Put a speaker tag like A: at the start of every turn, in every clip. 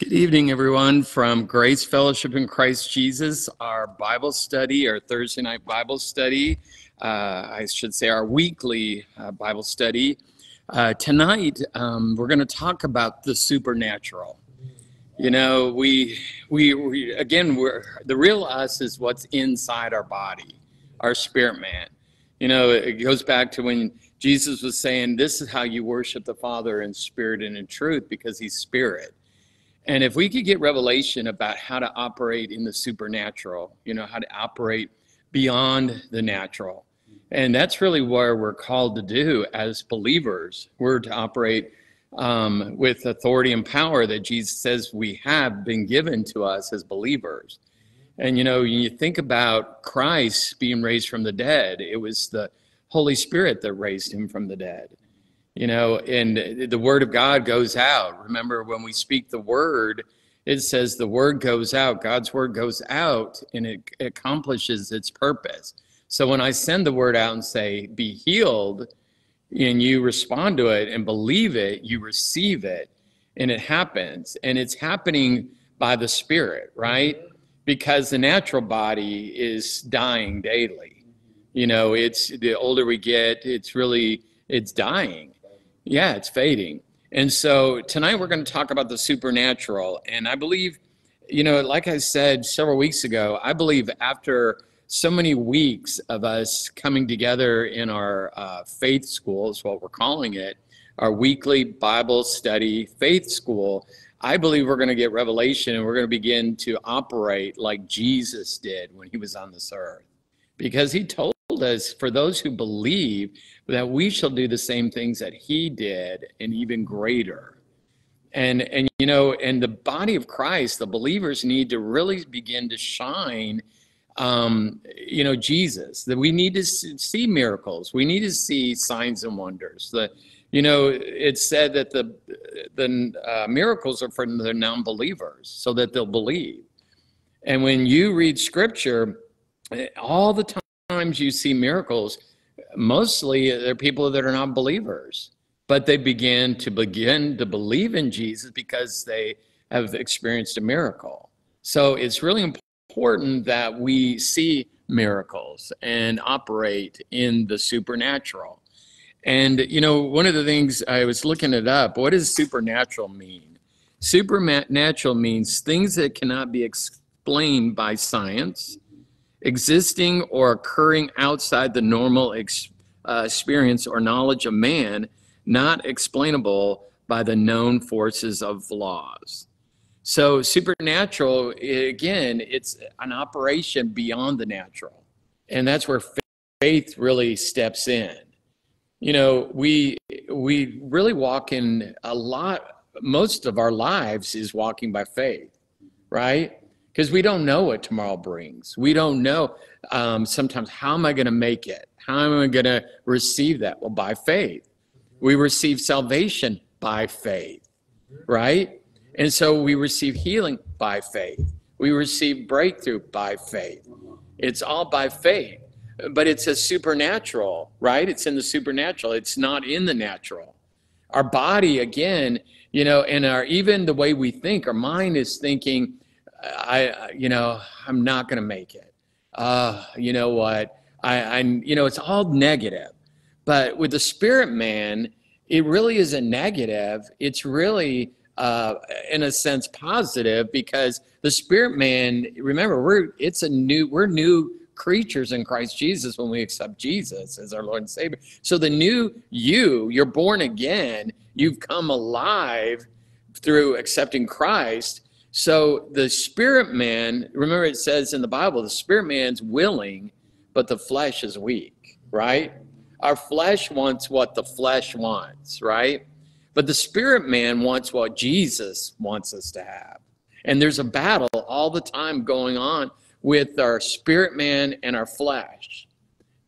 A: Good evening, everyone, from Grace Fellowship in Christ Jesus, our Bible study, our Thursday night Bible study. Uh, I should say our weekly uh, Bible study. Uh, tonight, um, we're going to talk about the supernatural. You know, we, we, we again, we're, the real us is what's inside our body, our spirit man. You know, it goes back to when Jesus was saying, This is how you worship the Father in spirit and in truth, because he's spirit. And if we could get revelation about how to operate in the supernatural, you know, how to operate beyond the natural. And that's really where we're called to do as believers. We're to operate um, with authority and power that Jesus says we have been given to us as believers. And you know, you think about Christ being raised from the dead, it was the Holy Spirit that raised him from the dead you know and the word of god goes out. Remember when we speak the word it says the word goes out god's word goes out and it accomplishes its purpose. So when i send the word out and say be healed and you respond to it and believe it you receive it and it happens. And it's happening by the spirit right? Because the natural body is dying daily. You know it's the older we get it's really it's dying yeah, it's fading. And so tonight we're going to talk about the supernatural. And I believe, you know, like I said several weeks ago, I believe after so many weeks of us coming together in our uh, faith school, is what we're calling it, our weekly Bible study faith school, I believe we're going to get revelation and we're going to begin to operate like Jesus did when he was on this earth. Because he told us, for those who believe, that we shall do the same things that he did and even greater. And and you know, and the body of Christ, the believers need to really begin to shine um, you know, Jesus, that we need to see miracles. We need to see signs and wonders. That, you know, it's said that the, the uh, miracles are for the non-believers so that they'll believe. And when you read scripture, eh, all the times you see miracles, mostly they're people that are not believers, but they begin to begin to believe in Jesus because they have experienced a miracle. So it's really important that we see miracles and operate in the supernatural. And you know, one of the things I was looking it up, what does supernatural mean? Supernatural means things that cannot be explained by science, existing or occurring outside the normal ex, uh, experience or knowledge of man, not explainable by the known forces of laws. So, supernatural, again, it's an operation beyond the natural. And that's where faith really steps in. You know, we we really walk in a lot most of our lives is walking by faith, right? Because we don't know what tomorrow brings. We don't know um, sometimes how am I going to make it? How am I going to receive that? Well, by faith. We receive salvation by faith, right? And so we receive healing by faith. We receive breakthrough by faith. It's all by faith, but it's a supernatural, right? It's in the supernatural. It's not in the natural. Our body, again, you know, and our even the way we think, our mind is thinking, I, you know, I'm not going to make it. Uh, you know what? I, I'm, you know, it's all negative. But with the spirit man, it really is a negative. It's really, uh, in a sense, positive because the spirit man. Remember, we're it's a new we're new creatures in Christ Jesus when we accept Jesus as our Lord and Savior. So the new you, you're born again. You've come alive through accepting Christ so the spirit man, remember it says in the Bible, the spirit man's willing, but the flesh is weak, right? Our flesh wants what the flesh wants, right? But the spirit man wants what Jesus wants us to have. And there's a battle all the time going on with our spirit man and our flesh.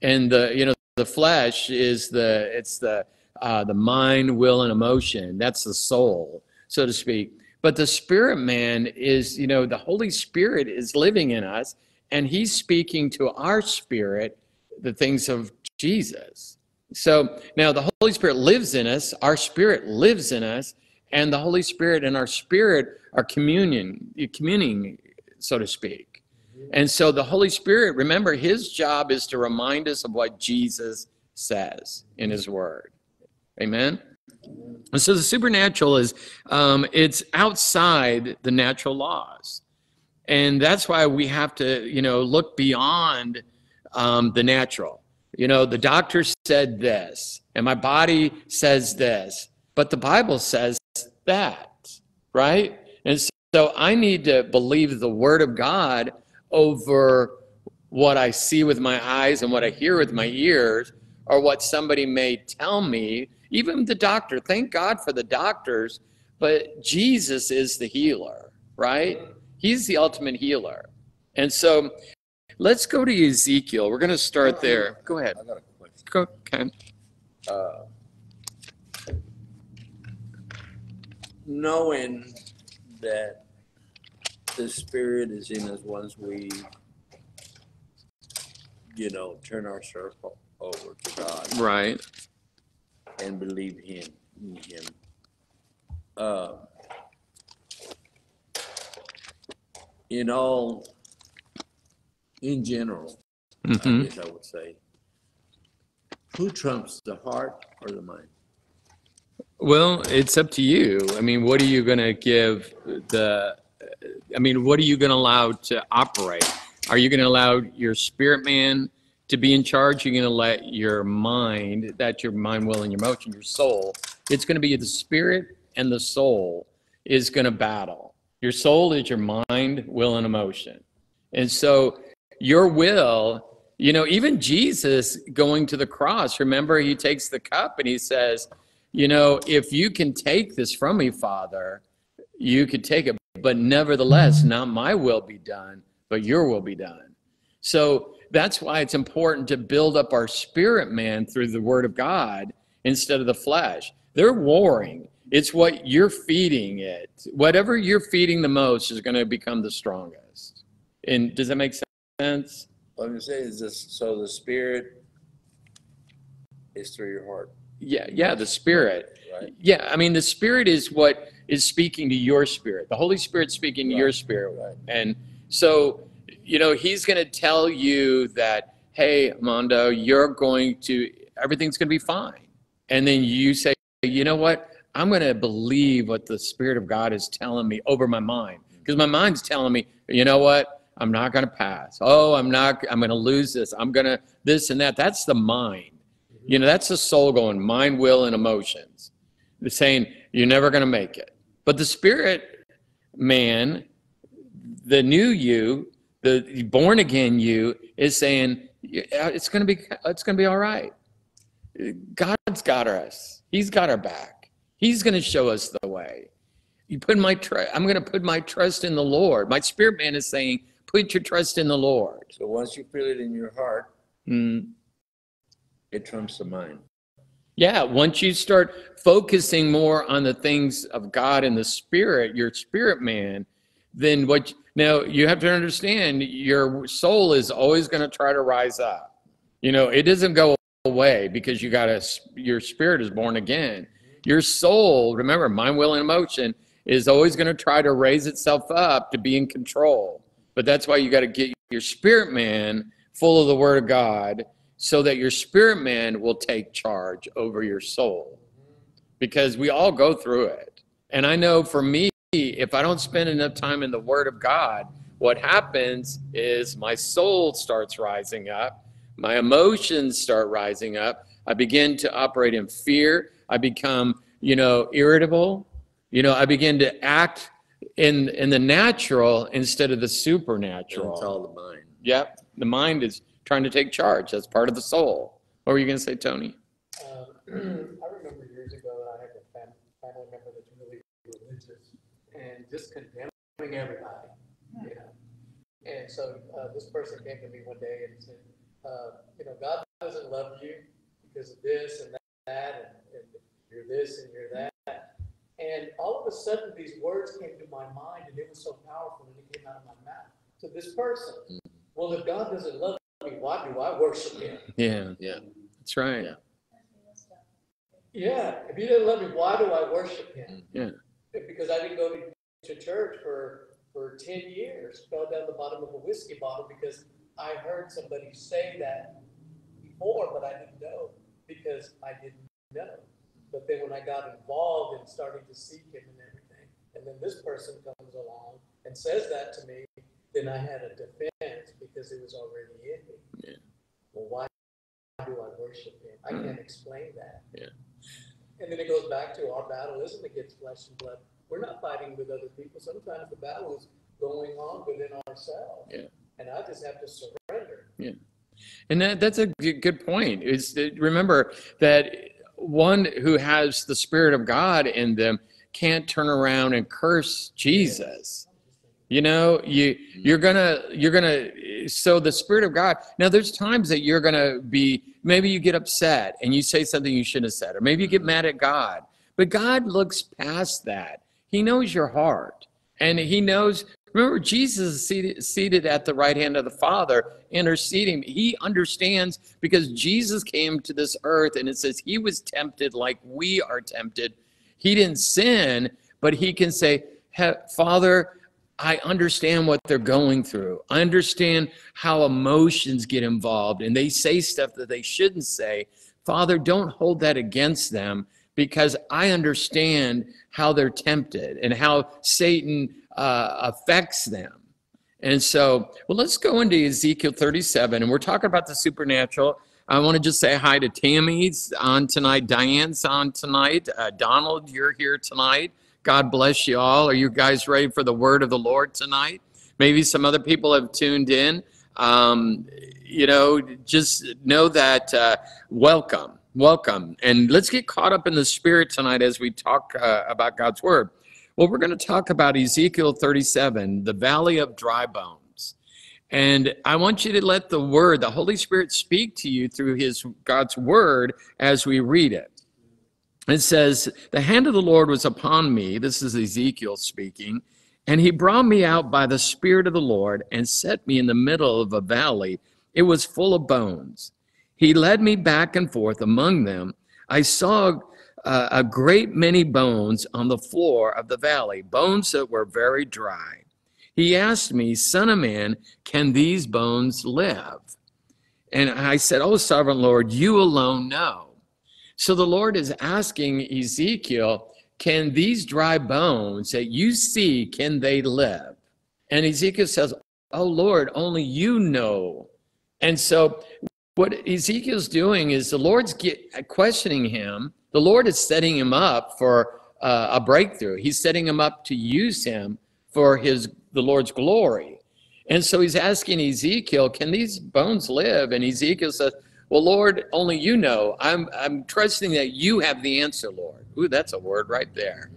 A: And the you know the flesh is the it's the uh, the mind, will, and emotion. That's the soul, so to speak. But the spirit man is, you know, the Holy Spirit is living in us and he's speaking to our spirit the things of Jesus. So now the Holy Spirit lives in us, our spirit lives in us, and the Holy Spirit and our spirit are communion, communing, so to speak. And so the Holy Spirit, remember, his job is to remind us of what Jesus says in his word. Amen. And so the supernatural is um, it's outside the natural laws, and that's why we have to, you know, look beyond um, the natural. You know, the doctor said this, and my body says this, but the Bible says that, right? And so I need to believe the Word of God over what I see with my eyes and what I hear with my ears, or what somebody may tell me even the doctor, thank God for the doctors, but Jesus is the healer, right? He's the ultimate healer. And so let's go to Ezekiel. We're going to start there. Go ahead.
B: I got a question.
A: Go, okay.
B: Uh, knowing that the Spirit is in us once we, you know, turn our circle over to God.
A: Right
B: and believe him in him. Uh, in all, in general,
A: mm-hmm.
B: I guess I would say, who trumps the heart or the mind?
A: Well, it's up to you. I mean, what are you going to give the? I mean, what are you going to allow to operate? Are you going to allow your spirit man? To be in charge, you're going to let your mind, that's your mind, will, and your emotion, your soul, it's going to be the spirit and the soul is going to battle. Your soul is your mind, will, and emotion. And so your will, you know, even Jesus going to the cross, remember, he takes the cup and he says, you know, if you can take this from me, Father, you could take it. But nevertheless, not my will be done, but your will be done. So that's why it's important to build up our spirit man through the word of God instead of the flesh. They're warring. It's what you're feeding it. Whatever you're feeding the most is going to become the strongest. And does that make sense?
B: What I'm saying is this so the spirit is through your heart.
A: Yeah, yeah, the spirit.
B: Right.
A: Yeah, I mean the spirit is what is speaking to your spirit. The Holy Spirit speaking to
B: right.
A: your spirit.
B: Right.
A: And so you know, he's going to tell you that, hey, Mondo, you're going to, everything's going to be fine. And then you say, you know what? I'm going to believe what the Spirit of God is telling me over my mind. Mm. Because my mind's telling me, you know what? I'm not going to pass. Oh, I'm not, I'm going to lose this. I'm going to this and that. That's the mind. Mm-hmm. You know, that's the soul going mind, will, and emotions. Saying, you're never going to make it. But the spirit man, the new you, the born again you is saying it's going to be it's going to be all right. God's got us. He's got our back. He's going to show us the way. You put my trust. I'm going to put my trust in the Lord. My spirit man is saying, put your trust in the Lord.
B: So once you feel it in your heart,
A: mm.
B: it trumps the mind.
A: Yeah, once you start focusing more on the things of God and the spirit, your spirit man, then what now you have to understand your soul is always going to try to rise up. You know, it doesn't go away because you got a your spirit is born again. Your soul, remember, mind, will, and emotion is always going to try to raise itself up to be in control. But that's why you got to get your spirit man full of the word of God so that your spirit man will take charge over your soul. Because we all go through it. And I know for me, if I don't spend enough time in the Word of God, what happens is my soul starts rising up, my emotions start rising up. I begin to operate in fear. I become, you know, irritable. You know, I begin to act in in the natural instead of the supernatural.
B: It's all the mind.
A: Yep, the mind is trying to take charge. That's part of the soul. What were you going to say, Tony?
C: Uh, I remember years ago I had a family member that's really religious, and just condemning everybody. You know? And so uh, this person came to me one day and said, uh, you know, God doesn't love you because of this and that, and, and you're this and you're that. And all of a sudden, these words came to my mind, and it was so powerful, and it came out of my mouth to this person. Well, if God doesn't love me, why do I worship Him?
A: Yeah,
B: Yeah.
A: that's right.
B: Yeah.
C: Yeah, if He didn't love me, why do I worship Him?
A: Yeah.
C: because I didn't go to, to church for, for ten years, fell down the bottom of a whiskey bottle because I heard somebody say that before, but I didn't know because I didn't know. But then when I got involved and started to seek him and everything, and then this person comes along and says that to me, then I had a defense because it was already in me.
A: Yeah.
C: Well, why do I worship him? I
A: Mm.
C: can't explain that.
A: Yeah.
C: And then it goes back to our battle isn't against flesh and blood. We're not fighting with other people. Sometimes the battle is going on within ourselves.
A: Yeah.
C: And I just have to surrender. Yeah.
A: And that, that's a good point. Is that uh, remember that one who has the Spirit of God in them can't turn around and curse Jesus. You know, you mm-hmm. you're gonna you're gonna so the Spirit of God. Now, there's times that you're gonna be maybe you get upset and you say something you shouldn't have said, or maybe you get mad at God. But God looks past that. He knows your heart, and He knows. Remember, Jesus is seated, seated at the right hand of the Father, interceding. He understands because Jesus came to this earth, and it says He was tempted like we are tempted. He didn't sin, but He can say, Father, I understand what they're going through. I understand how emotions get involved and they say stuff that they shouldn't say. Father, don't hold that against them because I understand how they're tempted and how Satan uh, affects them. And so, well, let's go into Ezekiel 37, and we're talking about the supernatural. I want to just say hi to Tammy's on tonight, Diane's on tonight, uh, Donald, you're here tonight. God bless you all. Are you guys ready for the word of the Lord tonight? Maybe some other people have tuned in. Um, you know, just know that uh, welcome, welcome. And let's get caught up in the spirit tonight as we talk uh, about God's word. Well, we're going to talk about Ezekiel 37, the valley of dry bones. And I want you to let the word, the Holy Spirit speak to you through his God's word as we read it. It says, The hand of the Lord was upon me. This is Ezekiel speaking. And he brought me out by the Spirit of the Lord and set me in the middle of a valley. It was full of bones. He led me back and forth among them. I saw uh, a great many bones on the floor of the valley, bones that were very dry. He asked me, Son of man, can these bones live? And I said, Oh, sovereign Lord, you alone know. So the Lord is asking Ezekiel, can these dry bones that you see, can they live? And Ezekiel says, oh Lord, only you know. And so what Ezekiel's doing is the Lord's get, questioning him. The Lord is setting him up for uh, a breakthrough. He's setting him up to use him for his the Lord's glory. And so he's asking Ezekiel, can these bones live? And Ezekiel says, well, Lord, only you know. I'm, I'm trusting that you have the answer, Lord. Ooh, that's a word right there.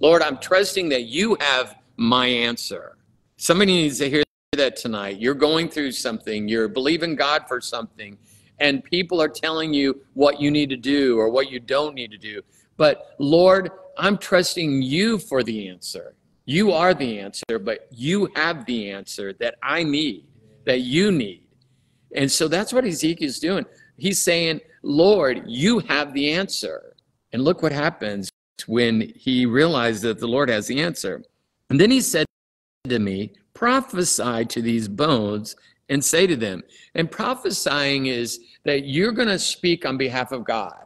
A: Lord, I'm trusting that you have my answer. Somebody needs to hear that tonight. You're going through something, you're believing God for something, and people are telling you what you need to do or what you don't need to do. But Lord, I'm trusting you for the answer. You are the answer, but you have the answer that I need, that you need. And so that's what Ezekiel's doing. He's saying, Lord, you have the answer. And look what happens when he realized that the Lord has the answer. And then he said to me, prophesy to these bones and say to them. And prophesying is that you're going to speak on behalf of God.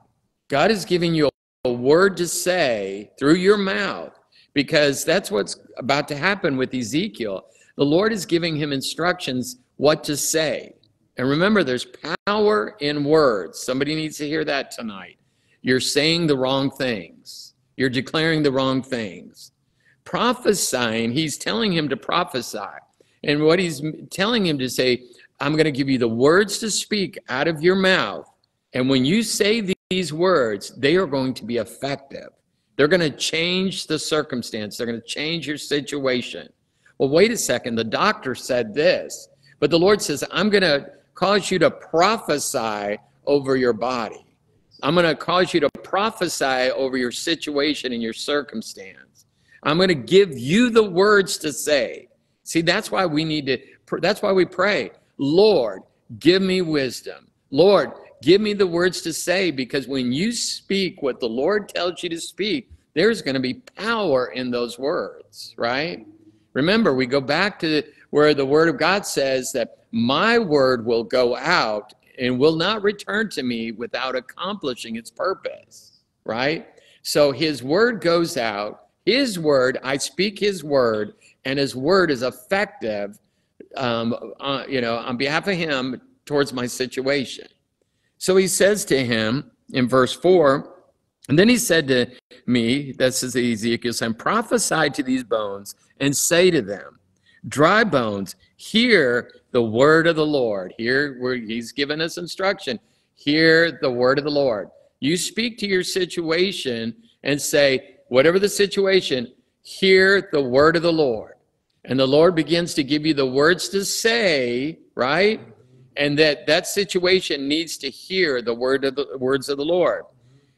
A: God is giving you a word to say through your mouth because that's what's about to happen with Ezekiel. The Lord is giving him instructions what to say. And remember, there's power in words. Somebody needs to hear that tonight. You're saying the wrong things, you're declaring the wrong things. Prophesying, he's telling him to prophesy. And what he's telling him to say, I'm going to give you the words to speak out of your mouth. And when you say these words, they are going to be effective. They're going to change the circumstance, they're going to change your situation. Well, wait a second. The doctor said this, but the Lord says, I'm going to cause you to prophesy over your body. I'm going to cause you to prophesy over your situation and your circumstance. I'm going to give you the words to say. See, that's why we need to, that's why we pray, Lord, give me wisdom. Lord, give me the words to say, because when you speak what the Lord tells you to speak, there's going to be power in those words, right? Remember, we go back to where the word of God says that my word will go out and will not return to me without accomplishing its purpose, right? So his word goes out, his word, I speak his word, and his word is effective, um, uh, you know, on behalf of him towards my situation. So he says to him in verse 4, and then he said to me, this is Ezekiel saying, prophesy to these bones and say to them, dry bones, hear the word of the Lord. Here, where he's given us instruction. Hear the word of the Lord. You speak to your situation and say, whatever the situation, hear the word of the Lord. And the Lord begins to give you the words to say, right? And that that situation needs to hear the word of the words of the Lord.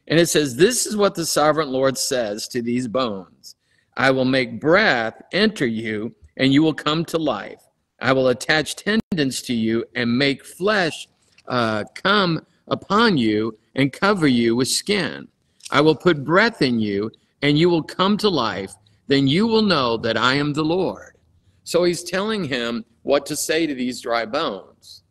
A: And it says, This is what the sovereign Lord says to these bones I will make breath enter you, and you will come to life. I will attach tendons to you and make flesh uh, come upon you and cover you with skin. I will put breath in you, and you will come to life. Then you will know that I am the Lord. So he's telling him what to say to these dry bones.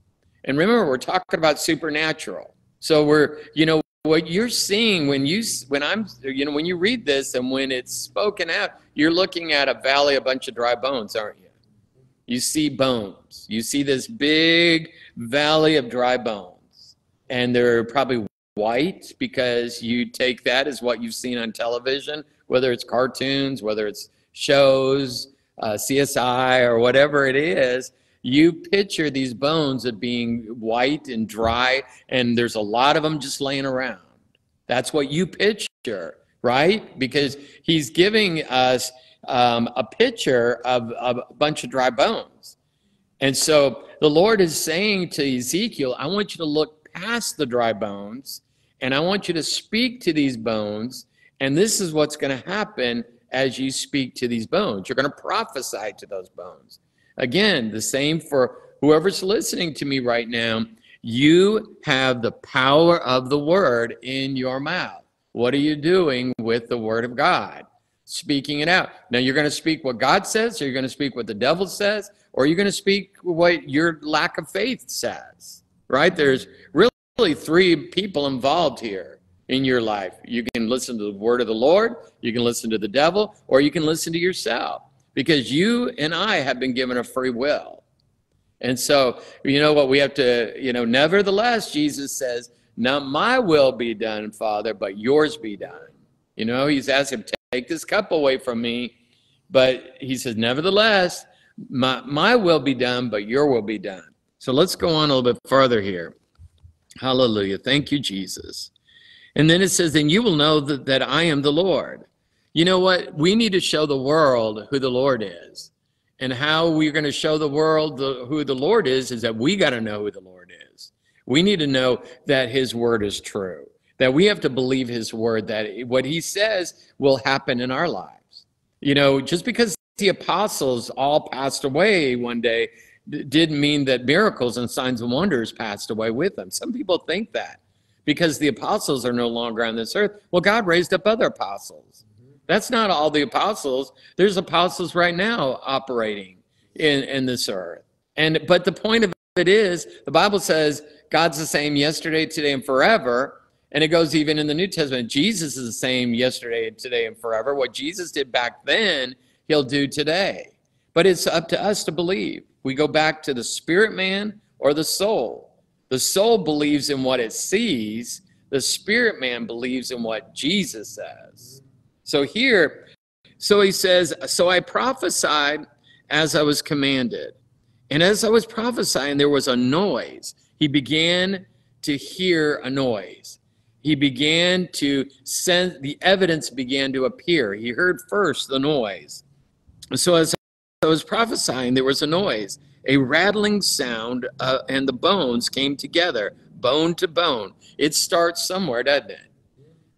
A: And remember, we're talking about supernatural. So we're, you know, what you're seeing when you when i'm you know when you read this and when it's spoken out you're looking at a valley a bunch of dry bones aren't you you see bones you see this big valley of dry bones and they're probably white because you take that as what you've seen on television whether it's cartoons whether it's shows uh, csi or whatever it is you picture these bones of being white and dry, and there's a lot of them just laying around. That's what you picture, right? Because he's giving us um, a picture of, of a bunch of dry bones. And so the Lord is saying to Ezekiel, I want you to look past the dry bones and I want you to speak to these bones. And this is what's going to happen as you speak to these bones. You're going to prophesy to those bones. Again, the same for whoever's listening to me right now. You have the power of the word in your mouth. What are you doing with the word of God? Speaking it out. Now, you're going to speak what God says, or you're going to speak what the devil says, or you're going to speak what your lack of faith says, right? There's really three people involved here in your life. You can listen to the word of the Lord, you can listen to the devil, or you can listen to yourself because you and I have been given a free will. And so, you know what we have to, you know, nevertheless, Jesus says, Not my will be done, Father, but yours be done. You know, he's asking, Take this cup away from me. But he says, Nevertheless, my, my will be done, but your will be done. So let's go on a little bit further here. Hallelujah. Thank you, Jesus. And then it says, Then you will know that, that I am the Lord. You know what? We need to show the world who the Lord is. And how we're going to show the world the, who the Lord is, is that we got to know who the Lord is. We need to know that his word is true, that we have to believe his word, that what he says will happen in our lives. You know, just because the apostles all passed away one day didn't mean that miracles and signs and wonders passed away with them. Some people think that because the apostles are no longer on this earth. Well, God raised up other apostles. Mm-hmm. That's not all the apostles. There's apostles right now operating in, in this earth. And but the point of it is the Bible says God's the same yesterday, today, and forever. And it goes even in the New Testament. Jesus is the same yesterday, today, and forever. What Jesus did back then, he'll do today. But it's up to us to believe. We go back to the spirit man or the soul. The soul believes in what it sees, the spirit man believes in what Jesus says. So here, so he says, So I prophesied as I was commanded. And as I was prophesying, there was a noise. He began to hear a noise. He began to sense the evidence began to appear. He heard first the noise. So as I was prophesying, there was a noise, a rattling sound, uh, and the bones came together, bone to bone. It starts somewhere, doesn't it?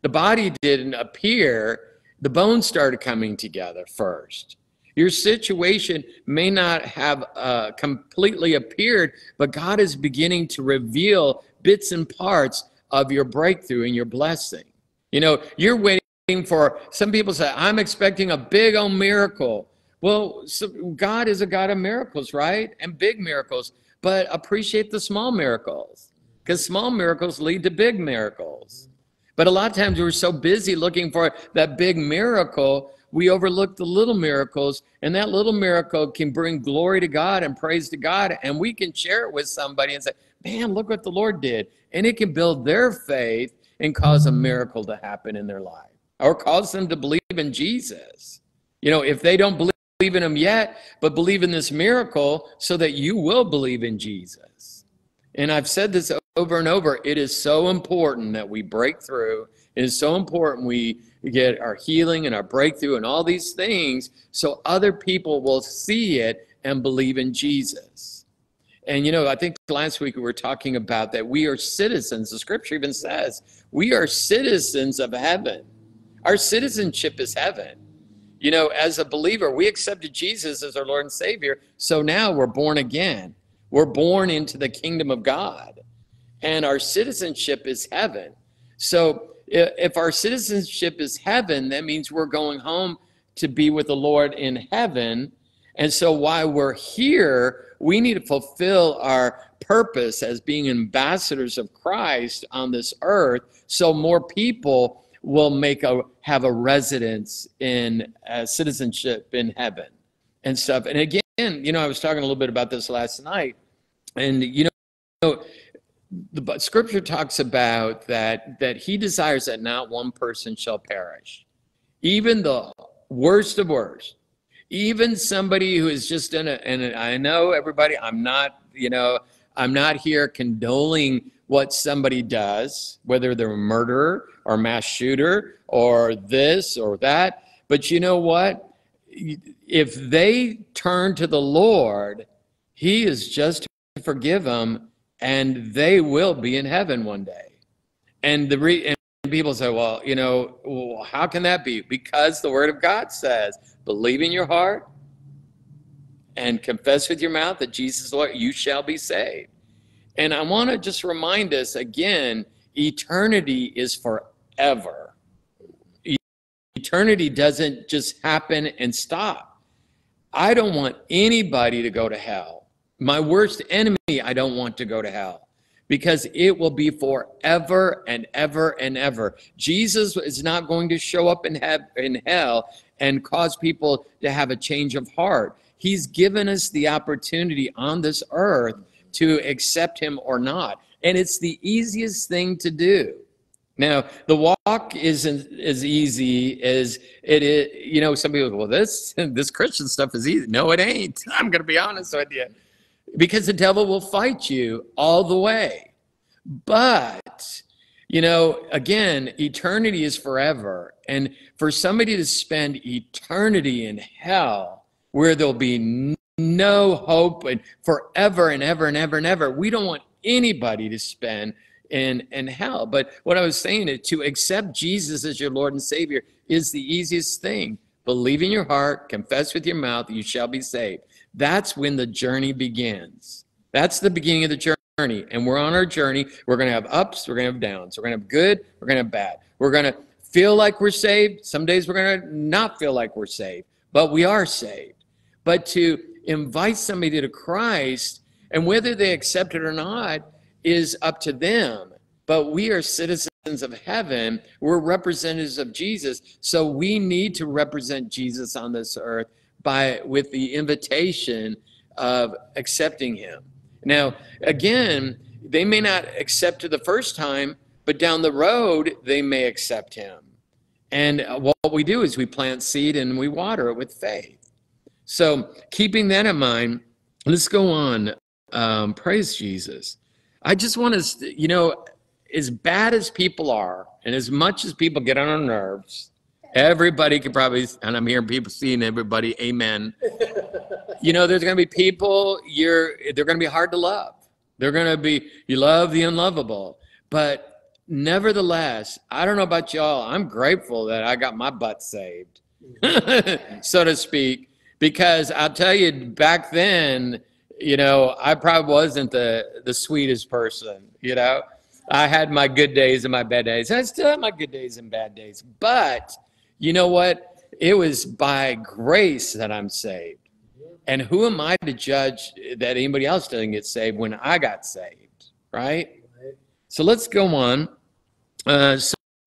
A: The body didn't appear the bones started coming together first. Your situation may not have uh, completely appeared, but God is beginning to reveal bits and parts of your breakthrough and your blessing. You know, you're waiting for, some people say, I'm expecting a big old miracle. Well, so God is a God of miracles, right? And big miracles, but appreciate the small miracles because small miracles lead to big miracles. But a lot of times we're so busy looking for that big miracle, we overlook the little miracles, and that little miracle can bring glory to God and praise to God, and we can share it with somebody and say, Man, look what the Lord did. And it can build their faith and cause a miracle to happen in their life or cause them to believe in Jesus. You know, if they don't believe in him yet, but believe in this miracle so that you will believe in Jesus. And I've said this over and over. It is so important that we break through. It is so important we get our healing and our breakthrough and all these things so other people will see it and believe in Jesus. And you know, I think last week we were talking about that we are citizens. The scripture even says we are citizens of heaven. Our citizenship is heaven. You know, as a believer, we accepted Jesus as our Lord and Savior. So now we're born again. We're born into the kingdom of God. And our citizenship is heaven. So if our citizenship is heaven, that means we're going home to be with the Lord in heaven. And so while we're here, we need to fulfill our purpose as being ambassadors of Christ on this earth so more people will make a have a residence in uh, citizenship in heaven and stuff. And again, you know, I was talking a little bit about this last night, and you know, the scripture talks about that that he desires that not one person shall perish, even the worst of worst, even somebody who is just in a. And I know everybody. I'm not, you know, I'm not here condoling what somebody does, whether they're a murderer or mass shooter or this or that. But you know what? If they turn to the Lord, He is just to forgive them and they will be in heaven one day. And the re- and people say, well, you know, well, how can that be? Because the Word of God says, believe in your heart and confess with your mouth that Jesus is Lord, you shall be saved. And I want to just remind us again eternity is forever. Eternity doesn't just happen and stop. I don't want anybody to go to hell. My worst enemy, I don't want to go to hell because it will be forever and ever and ever. Jesus is not going to show up in, in hell and cause people to have a change of heart. He's given us the opportunity on this earth to accept him or not. And it's the easiest thing to do. Now, the walk isn't as easy as it is. You know, some people go, well, this, this Christian stuff is easy. No, it ain't. I'm going to be honest with you. Because the devil will fight you all the way. But, you know, again, eternity is forever. And for somebody to spend eternity in hell where there'll be no hope and forever and ever and ever and ever. We don't want anybody to spend in, in hell. But what I was saying is to accept Jesus as your Lord and Savior is the easiest thing. Believe in your heart, confess with your mouth, you shall be saved. That's when the journey begins. That's the beginning of the journey. And we're on our journey. We're going to have ups, we're going to have downs. We're going to have good, we're going to have bad. We're going to feel like we're saved. Some days we're going to not feel like we're saved, but we are saved. But to invite somebody to Christ, and whether they accept it or not is up to them. But we are citizens of heaven. We're representatives of Jesus. So we need to represent Jesus on this earth by with the invitation of accepting him. Now, again, they may not accept it the first time, but down the road they may accept him. And uh, what we do is we plant seed and we water it with faith. So, keeping that in mind, let's go on. Um, praise Jesus. I just want to, you know, as bad as people are, and as much as people get on our nerves, everybody could probably, and I'm hearing people seeing everybody, amen. you know, there's going to be people you're, they're going to be hard to love. They're going to be, you love the unlovable. But nevertheless, I don't know about y'all, I'm grateful that I got my butt saved, so to speak because I'll tell you, back then, you know, I probably wasn't the the sweetest person, you know. I had my good days and my bad days. I still have my good days and bad days. But you know what? It was by grace that I'm saved. And who am I to judge that anybody else doesn't get saved when I got saved? Right? So let's go on. Uh,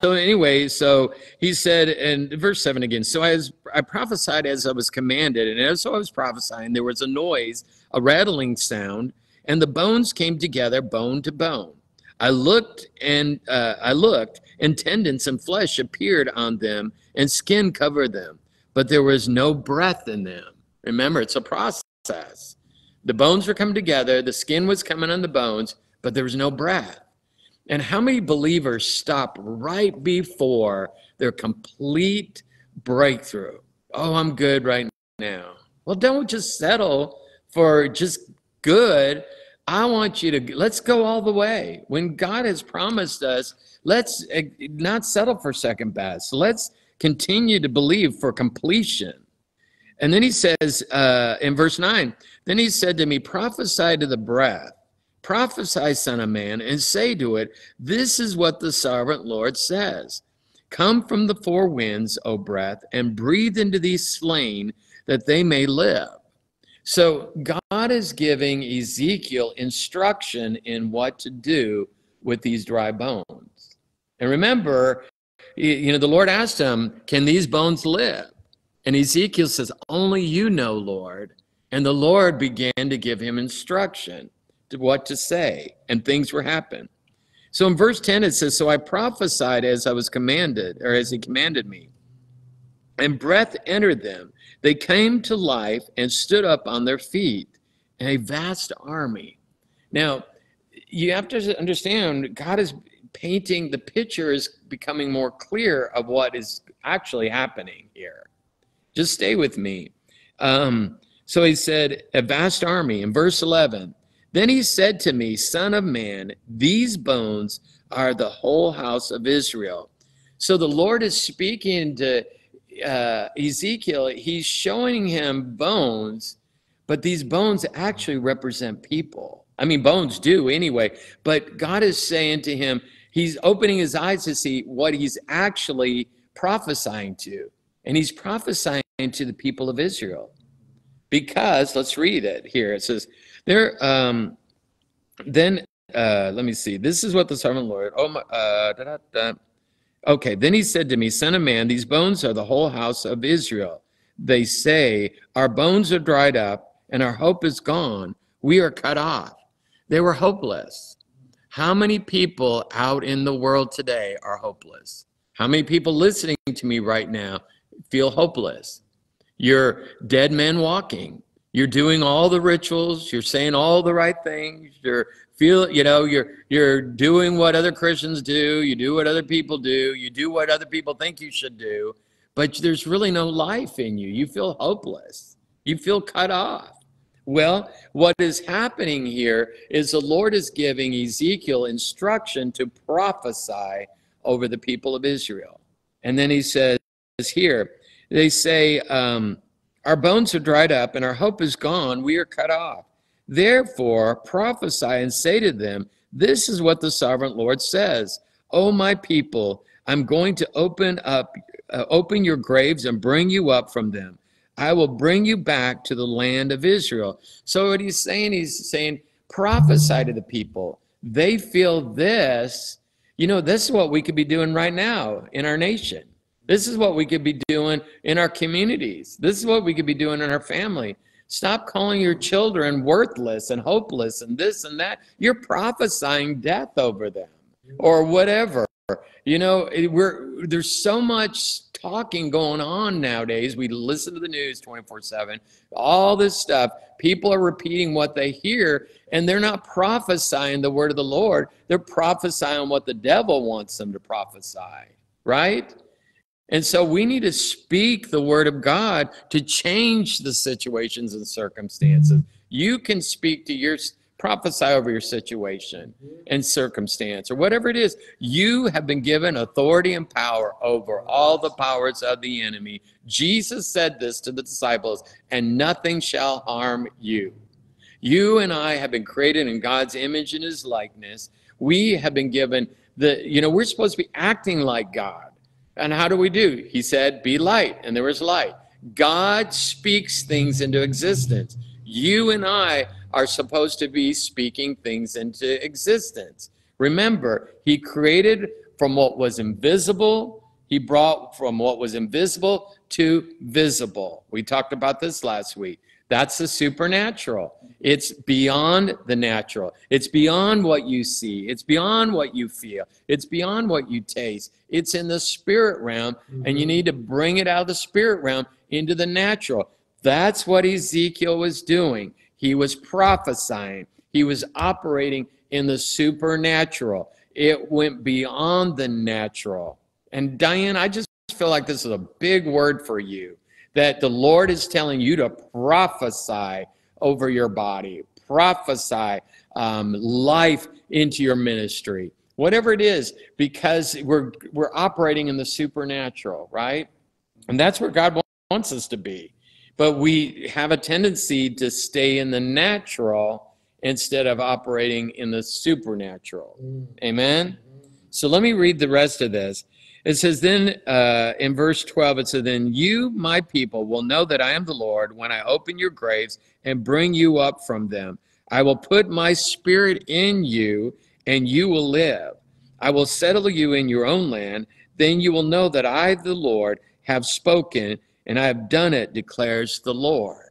A: so, anyway, so he said in verse seven again. So I was I prophesied as I was commanded, and as I was prophesying, there was a noise, a rattling sound, and the bones came together, bone to bone. I looked and uh, I looked, and tendons and flesh appeared on them, and skin covered them, but there was no breath in them. Remember, it's a process. The bones were coming together, the skin was coming on the bones, but there was no breath. And how many believers stop right before their complete breakthrough? Oh, I'm good right now. Well, don't just settle for just good. I want you to let's go all the way. When God has promised us, let's eh, not settle for second best. Let's continue to believe for completion. And then he says uh, in verse 9, then he said to me, prophesy to the breath Prophesy, Son of Man, and say to it, This is what the sovereign Lord says Come from the four winds, O breath, and breathe into these slain that they may live. So God is giving Ezekiel instruction in what to do with these dry bones. And remember, you know, the Lord asked him, Can these bones live? And Ezekiel says, Only you know, Lord. And the Lord began to give him instruction what to say, and things were happening. So in verse 10, it says, So I prophesied as I was commanded, or as he commanded me, and breath entered them. They came to life and stood up on their feet, a vast army. Now, you have to understand, God is painting, the picture is becoming more clear of what is actually happening here. Just stay with me. Um, so he said, a vast army. In verse 11, then he said to me, Son of man, these bones are the whole house of Israel. So the Lord is speaking to uh, Ezekiel. He's showing him bones, but these bones actually represent people. I mean, bones do anyway, but God is saying to him, He's opening his eyes to see what he's actually prophesying to. And he's prophesying to the people of Israel. Because, let's read it here. It says, there, um, then uh, let me see. This is what the servant Lord. Oh my. Uh, da, da, da. Okay. Then he said to me, Son of man, these bones are the whole house of Israel. They say, Our bones are dried up, and our hope is gone. We are cut off. They were hopeless. How many people out in the world today are hopeless? How many people listening to me right now feel hopeless? You're dead men walking you're doing all the rituals. You're saying all the right things. You're feel you know you're you're doing what other christians do. You do what other people do. You do what other people think you should do. But there's really no life in you. You feel hopeless. You feel cut off. Well what is happening here is the lord is giving ezekiel instruction to prophesy over the people of israel. And then he says here they say um, our bones are dried up, and our hope is gone. We are cut off. Therefore, prophesy and say to them, This is what the sovereign Lord says. O my people, I'm going to open up, uh, open your graves and bring you up from them. I will bring you back to the land of Israel. So what he's saying, he's saying, prophesy to the people. They feel this. You know, this is what we could be doing right now in our nation. This is what we could be doing in our communities. This is what we could be doing in our family. Stop calling your children worthless and hopeless and this and that. You're prophesying death over them or whatever. You know, we're there's so much talking going on nowadays. We listen to the news 24/7. All this stuff, people are repeating what they hear and they're not prophesying the word of the Lord. They're prophesying what the devil wants them to prophesy, right? And so we need to speak the word of God to change the situations and circumstances. You can speak to your prophesy over your situation and circumstance or whatever it is. You have been given authority and power over all the powers of the enemy. Jesus said this to the disciples, and nothing shall harm you. You and I have been created in God's image and his likeness. We have been given the, you know, we're supposed to be acting like God. And how do we do? He said, Be light, and there was light. God speaks things into existence. You and I are supposed to be speaking things into existence. Remember, He created from what was invisible, He brought from what was invisible to visible. We talked about this last week. That's the supernatural. It's beyond the natural. It's beyond what you see. It's beyond what you feel. It's beyond what you taste. It's in the spirit realm, and you need to bring it out of the spirit realm into the natural. That's what Ezekiel was doing. He was prophesying, he was operating in the supernatural. It went beyond the natural. And Diane, I just feel like this is a big word for you that the Lord is telling you to prophesy over your body, prophesy um, life into your ministry, whatever it is, because we're we're operating in the supernatural, right? And that's where God wants us to be. But we have a tendency to stay in the natural instead of operating in the supernatural.
C: Mm.
A: Amen. So let me read the rest of this. It says, then uh, in verse 12, it says, Then you, my people, will know that I am the Lord when I open your graves and bring you up from them. I will put my spirit in you, and you will live. I will settle you in your own land. Then you will know that I, the Lord, have spoken, and I have done it, declares the Lord.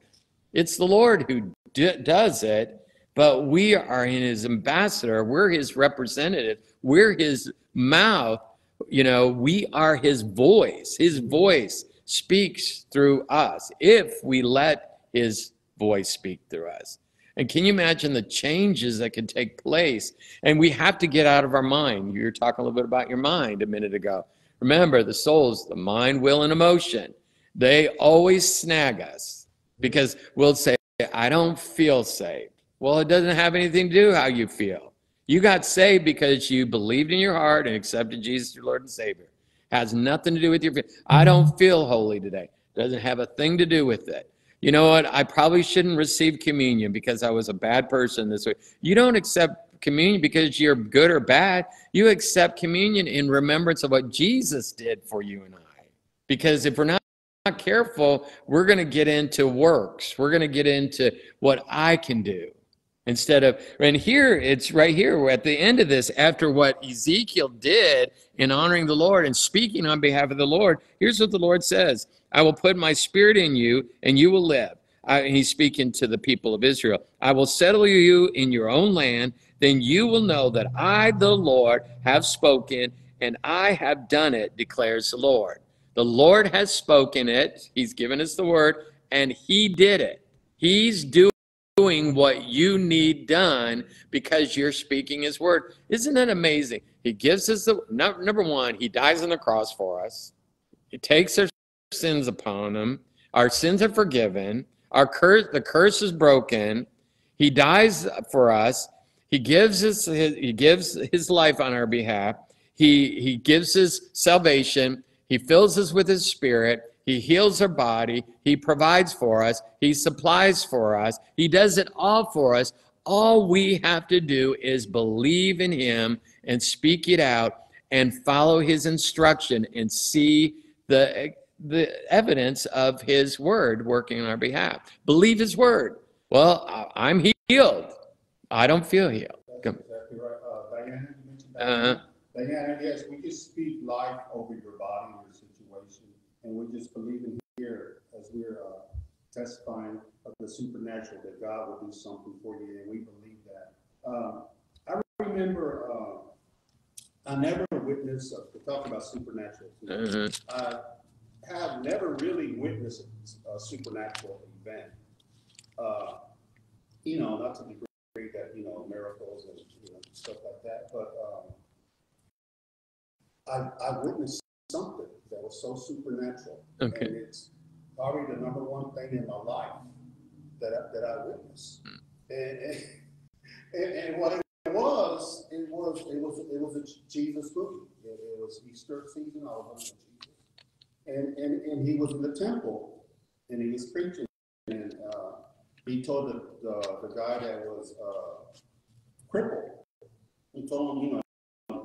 A: It's the Lord who d- does it, but we are in his ambassador. We're his representative. We're his mouth you know, we are his voice. His voice speaks through us if we let his voice speak through us. And can you imagine the changes that can take place? And we have to get out of our mind. You were talking a little bit about your mind a minute ago. Remember, the soul's the mind, will, and emotion. They always snag us because we'll say, I don't feel saved. Well, it doesn't have anything to do how you feel. You got saved because you believed in your heart and accepted Jesus your Lord and Savior. Has nothing to do with your. I don't mm-hmm. feel holy today. Doesn't have a thing to do with it. You know what? I probably shouldn't receive communion because I was a bad person this way. You don't accept communion because you're good or bad. You accept communion in remembrance of what Jesus did for you and I. Because if we're not not careful, we're going to get into works. We're going to get into what I can do instead of and here it's right here at the end of this after what ezekiel did in honoring the lord and speaking on behalf of the lord here's what the lord says. I will put my spirit in you and you will live. I, he's speaking to the people of israel. I will settle you in your own land. Then you will know that i the lord have spoken and i have done it declares the lord. The lord has spoken it. He's given us the word and he did it. He's doing doing what you need done because you're speaking his word. Isn't that amazing? He gives us the number one, he dies on the cross for us. He takes our sins upon him. Our sins are forgiven. Our curse, the curse is broken. He dies for us. He gives us his, he gives his life on our behalf. He he gives us salvation. He fills us with his spirit. He heals our body. He provides for us. He supplies for us. He does it all for us. All we have to do is believe in Him and speak it out and follow His instruction and see the, the evidence of His word working on our behalf. Believe His word. Well, I'm healed. I don't feel healed.
D: That's exactly right. Uh, Diana, you mentioned that.
A: Uh-huh.
D: Diana, yes, we can speak life over your body, your and we just believe in here as we're uh, testifying of the supernatural that God will do something for you, and we believe that. Um, I remember uh, I never witnessed. Uh, to talk about supernatural.
A: Uh-huh.
D: I have never really witnessed a supernatural event. Uh, you know, not to the degree that you know miracles and you know stuff like that, but um, I I witnessed something that was so supernatural,
A: Okay.
D: and it's probably the number one thing in my life that I, that I witnessed. And, and, and, and what it was, it was, it was, it was a Jesus movie. It, it was Easter season, I was Jesus. And, and, and he was in the temple and he was preaching and, uh, he told the, the, the guy that was, uh, crippled, and told him, you know,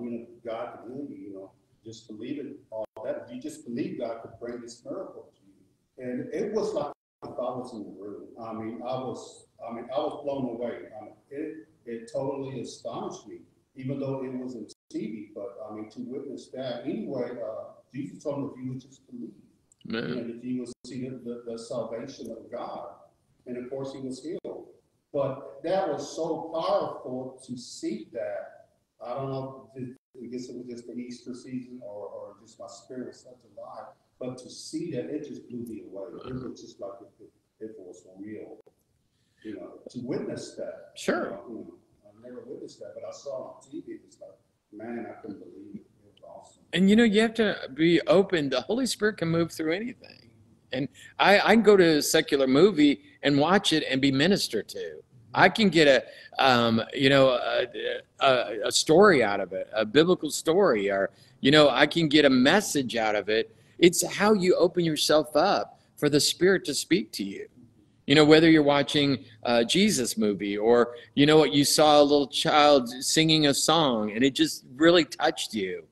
D: you know, God could heal you, you know, just believe it, all that. You just believe God could bring this miracle to you. And it was like if I was in the room. I mean, I was, I mean, I was blown away. I mean, it, it totally astonished me, even though it was in TV. But I mean, to witness that anyway, uh, Jesus told him if you would just believe,
A: Man.
D: and if you would see the, the, the salvation of God, and of course he was healed. But that was so powerful to see that. I don't know, I guess it was just the Easter season or, or just my spirit was such alive. But to see that, it just blew me away. It uh-huh. was just like if it, if it was real. You know, to witness that.
A: Sure.
D: You know, I never witnessed that, but I saw on TV. It was like, man, I couldn't believe it. It was awesome.
A: And you know, you have to be open. The Holy Spirit can move through anything. And I, I can go to a secular movie and watch it and be ministered to. I can get a, um, you know, a, a, a story out of it, a biblical story, or, you know, I can get a message out of it. It's how you open yourself up for the Spirit to speak to you. You know, whether you're watching a Jesus movie or, you know what, you saw a little child singing a song and it just really touched you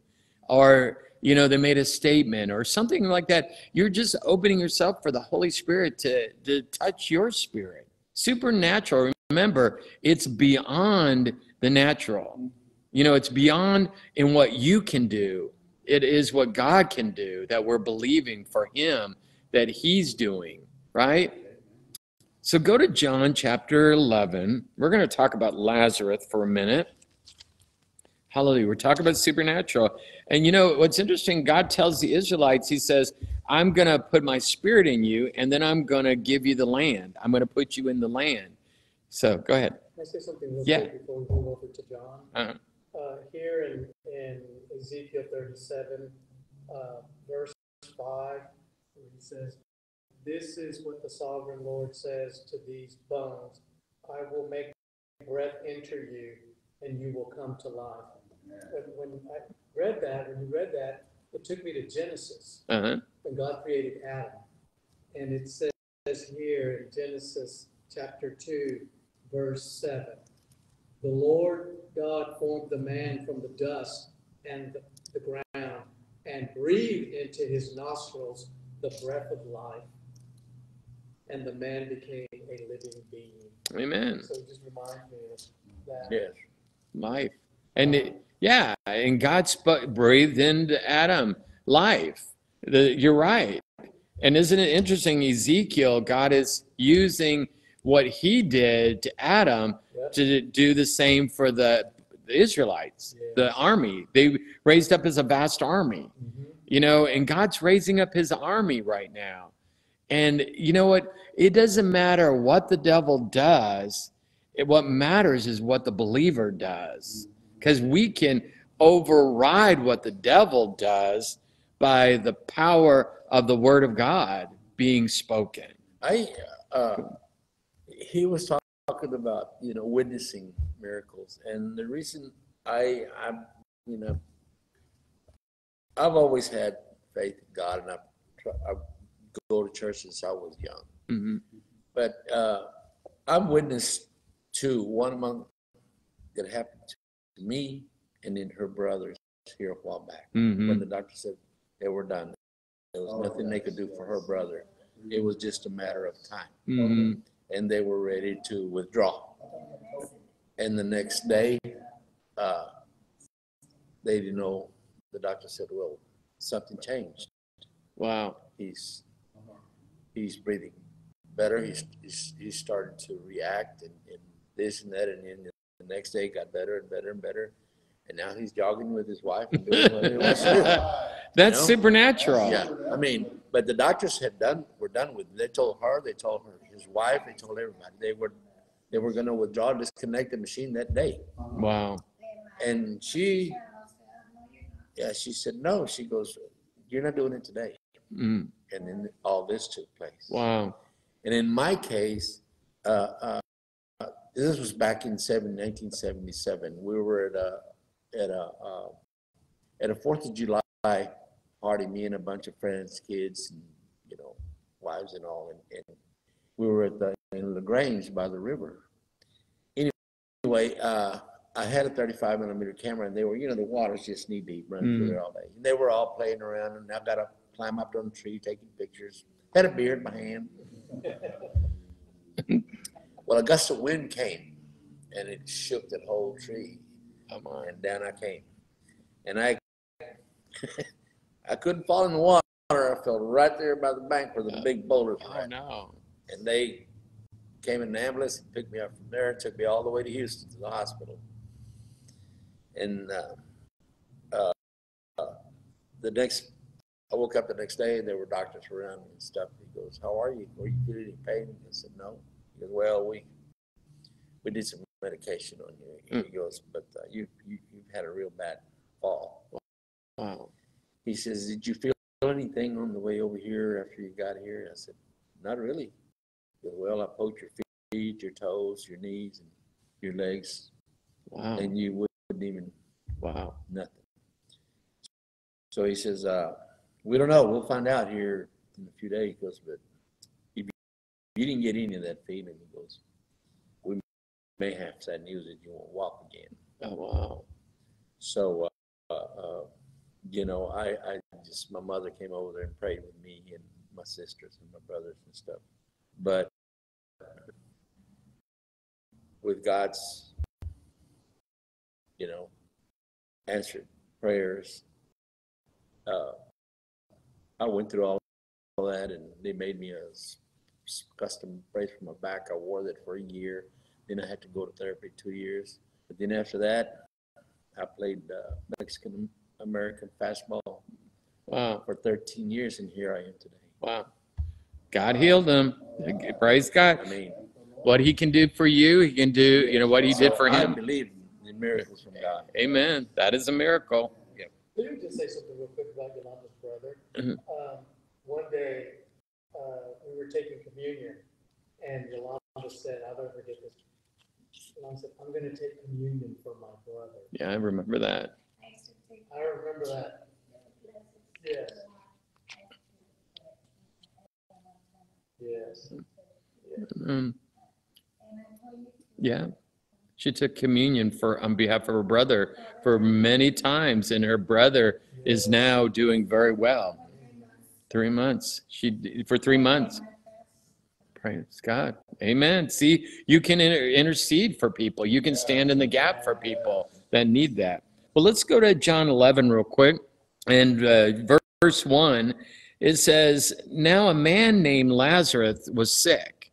A: or you know they made a statement or something like that you're just opening yourself for the holy spirit to, to touch your spirit supernatural remember it's beyond the natural you know it's beyond in what you can do it is what god can do that we're believing for him that he's doing right so go to john chapter 11 we're going to talk about lazarus for a minute Hallelujah. We're talking about supernatural. And you know what's interesting? God tells the Israelites, He says, I'm going to put my spirit in you, and then I'm going to give you the land. I'm going to put you in the land. So go ahead.
C: Can I say something real
A: Yeah.
C: quick before we move over to John?
A: Uh-huh.
C: Uh, here in, in Ezekiel thirty-seven, uh, verse five, where he says, This is what the sovereign Lord says to these bones, I will make breath enter you, and you will come to life. When, when I read that, when you read that, it took me to Genesis,
A: Uh-huh.
C: when God created Adam. And it says here in Genesis chapter two, verse seven. The Lord God formed the man from the dust and the- ground and breathed into his nostrils the breath of life. And the man became a living being.
A: Amen.
C: So it just reminds me of that.
A: Yes. Life. And it, yeah, and God sp- breathed into Adam life. The, you're right. And isn't it interesting? Ezekiel, God is using what he did to Adam to do the same for the, the Israelites,
C: Yeah.
A: the army. They raised up as a vast army,
C: Mhm.
A: you know, and God's raising up his army right now. And you know what? It doesn't matter what the devil does. It, what matters is what the believer does. Because we can override what the devil does by the power of the word of God being spoken.
B: I, uh, he was talk- talking about, you know, witnessing miracles. And the reason I, I'm, you know, I've always had faith in God and I, I go to church since I was young.
A: hmm
B: But uh, I've witnessed two. one among that happened to me and then her brothers here a while back
A: hmm
B: when the doctor said they were done. There was
D: Oh,
B: nothing they could do for her brother. It was just a matter of time.
A: hmm
B: And they were ready to withdraw. And the next day, uh, they didn't know, the doctor said, well, something changed.
A: Wow.
B: He's, he's breathing better. He's, he's, he started to react and, and this and that. And then the next day got better and better and better. And now he's jogging with his wife and doing what he wants to do.
A: That's
B: You know?
A: supernatural.
B: Yeah, I mean, but the doctors had done, were done with, it. they told her, they told her, his wife, they told everybody, they were, they were gonna withdraw, disconnect the machine that day.
A: Wow.
B: And she, yeah, she said, no, she goes, you're not doing it today.
A: Mm.
B: And then all this took place.
A: Wow.
B: And in my case, uh, uh, this was back in seven, 1977. We were at a, at a, uh, at a Fourth of July party, me and a bunch of friends, kids, and, you know, wives and all. And, and we were at the, in LaGrange by the river. Anyway, uh, I had a 35 millimeter camera, and they were, you know, the water's just knee deep, running through
A: Mm.
B: there all day. And they were all playing around, and I got to climb up on the tree, taking pictures. Had a beer in my hand. well, a gust of wind came, and it shook that whole tree,
A: Come on.
B: and down I came. And I, I couldn't fall in the water. I fell right there by the bank where the big boulders were.
A: Oh no.
B: and they came in an ambulance and picked me up from there and took me all the way to Houston to the hospital. And uh, uh, the next, I woke up the next day and there were doctors around me and stuff. He goes, "How are you? Were you feeling any pain?" I said, "No." He goes, "Well, we we did some medication on you." He goes, "But uh, you you you've had a real bad fall."
A: Wow.
B: He says, "Did you feel anything on the way over here after you got here?" I said, "Not really." He goes, "Well, I poked your feet, your toes, your knees, and your legs,
A: Wow.
B: and you wouldn't even
A: Wow.
B: nothing." So he says, uh, "We don't know. We'll find out here in a few days." He goes, "But if you didn't get any of that feeling," he goes, "we may have sad news that you won't walk again."
A: Oh wow.
B: So, uh, uh, you know, I, I just, my mother came over there and prayed with me and my sisters and my brothers and stuff. But with God's, you know, answered prayers, uh, I went through all, that and they made me a custom brace for my back. I wore that for a year. Then I had to go to therapy two years. But then after that, I played uh, Mexican American fastball
A: Wow.
B: for 13 years, and here I am today.
A: Wow. God healed him. Praise God.
B: I mean,
A: What he can do for you, he can do, you know, what he did
B: so
A: for
B: I
A: him.
B: believe in miracles from God.
A: Amen. That is a miracle.
C: Let me just say something real quick about Yolanda's brother.
A: Mhm.
C: Um, one day, uh, we were taking communion, and Yolanda said, I'll never forget this. Yolanda said, I'm gonna take communion for my brother.
A: Yeah, I remember that.
C: I remember that. Yes. Yes.
A: Um, yeah. She took communion for on behalf of her brother for many times, and her brother is now doing very well. Three months. She for three months. Praise God. Amen. See, you can inter- intercede for people. You can stand in the gap for people that need that. Well, let's go to John 11 real quick. And uh, verse 1, it says, Now a man named Lazarus was sick.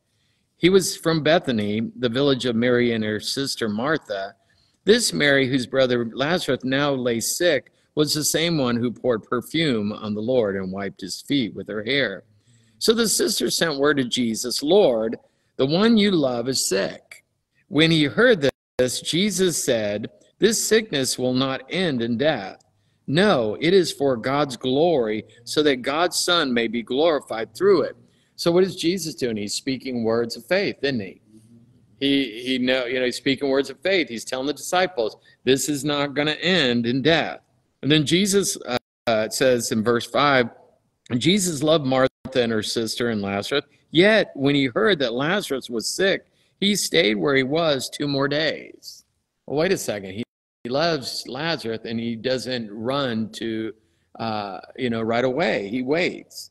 A: He was from Bethany, the village of Mary and her sister Martha. This Mary, whose brother Lazarus now lay sick, was the same one who poured perfume on the Lord and wiped his feet with her hair. So the sister sent word to Jesus, Lord, the one you love is sick. When he heard this, Jesus said, This sickness will not end in death. No, it is for God's glory, so that God's Son may be glorified through it. So what is Jesus doing? He's speaking words of faith, isn't he? He he know you know he's speaking words of faith. He's telling the disciples this is not going to end in death. And then Jesus uh, uh, says in verse five, Jesus loved Martha and her sister and Lazarus. Yet when he heard that Lazarus was sick, he stayed where he was two more days. Well, wait a second. He, he loves Lazarus and he doesn't run to uh, you know right away. He waits.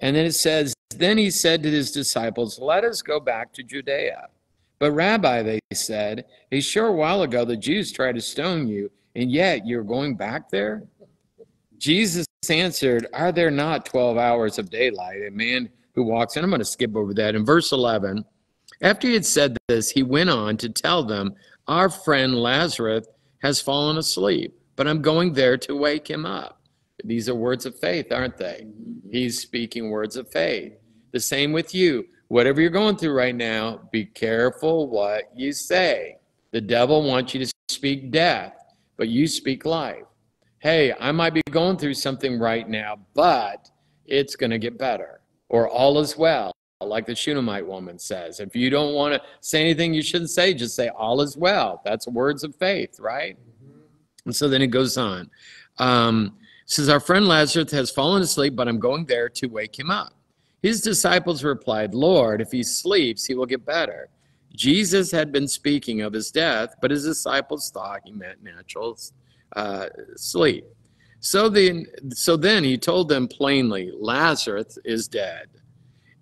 A: And then it says, Then he said to his disciples, Let us go back to Judea. But, Rabbi, they said, a short while ago the Jews tried to stone you, and yet you're going back there? Jesus answered, Are there not 12 hours of daylight? A man who walks, and I'm going to skip over that. In verse 11, after he had said this, he went on to tell them, Our friend Lazarus has fallen asleep, but I'm going there to wake him up. These are words of faith, aren't they? He's speaking words of faith. The same with you. Whatever you're going through right now, be careful what you say. The devil wants you to speak death, but you speak life. Hey, I might be going through something right now, but it's going to get better, or all is well, like the Shunammite woman says. If you don't want to say anything you shouldn't say, just say all is well. That's words of faith, right? And so then it goes on. Um, it says, Our friend Lazarus has fallen asleep, but I'm going there to wake him up. His disciples replied, Lord, if he sleeps, he will get better. Jesus had been speaking of his death, but his disciples thought he meant natural uh, sleep. So then, so then he told them plainly, Lazarus is dead.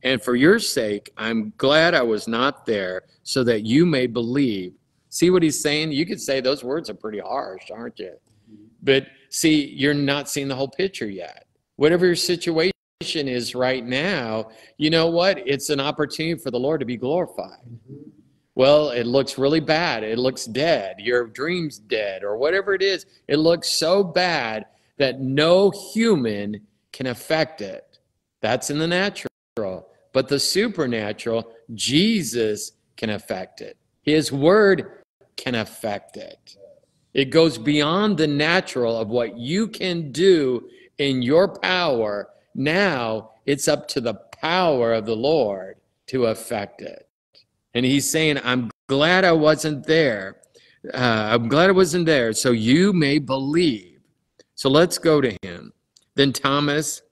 A: And for your sake, I'm glad I was not there so that you may believe. See what he's saying? You could say those words are pretty harsh, aren't you? Mm-hmm. But see, you're not seeing the whole picture yet. Whatever your situation is right now, you know what? It's an opportunity for the Lord to be glorified. Mm-hmm. Well, it looks really bad. It looks dead. Your dream's dead, or whatever it is. It looks so bad that no human can affect it. That's in the natural. But the supernatural, Jesus can affect it. His word can affect it. It goes beyond the natural of what you can do in your power. Now it's up to the power of the Lord to affect it. And he's saying, I'm glad I wasn't there. Uh, I'm glad I wasn't there, so you may believe. So let's go to him. Then Thomas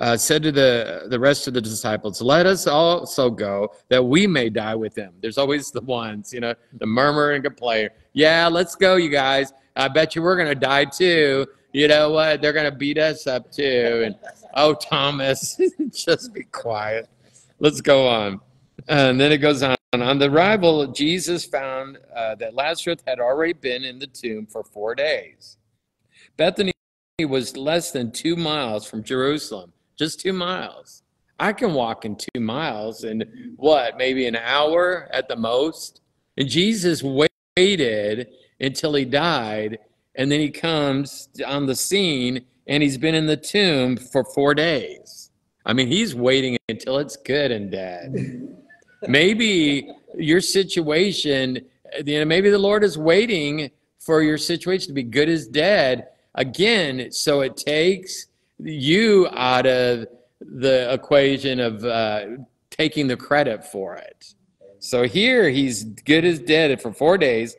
A: uh, said to the, the rest of the disciples, Let us also go that we may die with him. There's always the ones, you know, the murmur and complain. Yeah, let's go, you guys. I bet you we're going to die too. You know what? They're going to beat us up too. And oh, Thomas, just be quiet. Let's go on. And then it goes on. On the arrival, Jesus found uh, that Lazarus had already been in the tomb for four days. Bethany was less than two miles from Jerusalem, just two miles. I can walk in two miles in what, maybe an hour at the most? And Jesus waited until he died, and then he comes on the scene and he's been in the tomb for four days. I mean, he's waiting until it's good and dead. maybe your situation, you know, maybe the Lord is waiting for your situation to be good as dead again. So it takes you out of the equation of uh, taking the credit for it. So here he's good as dead for four days.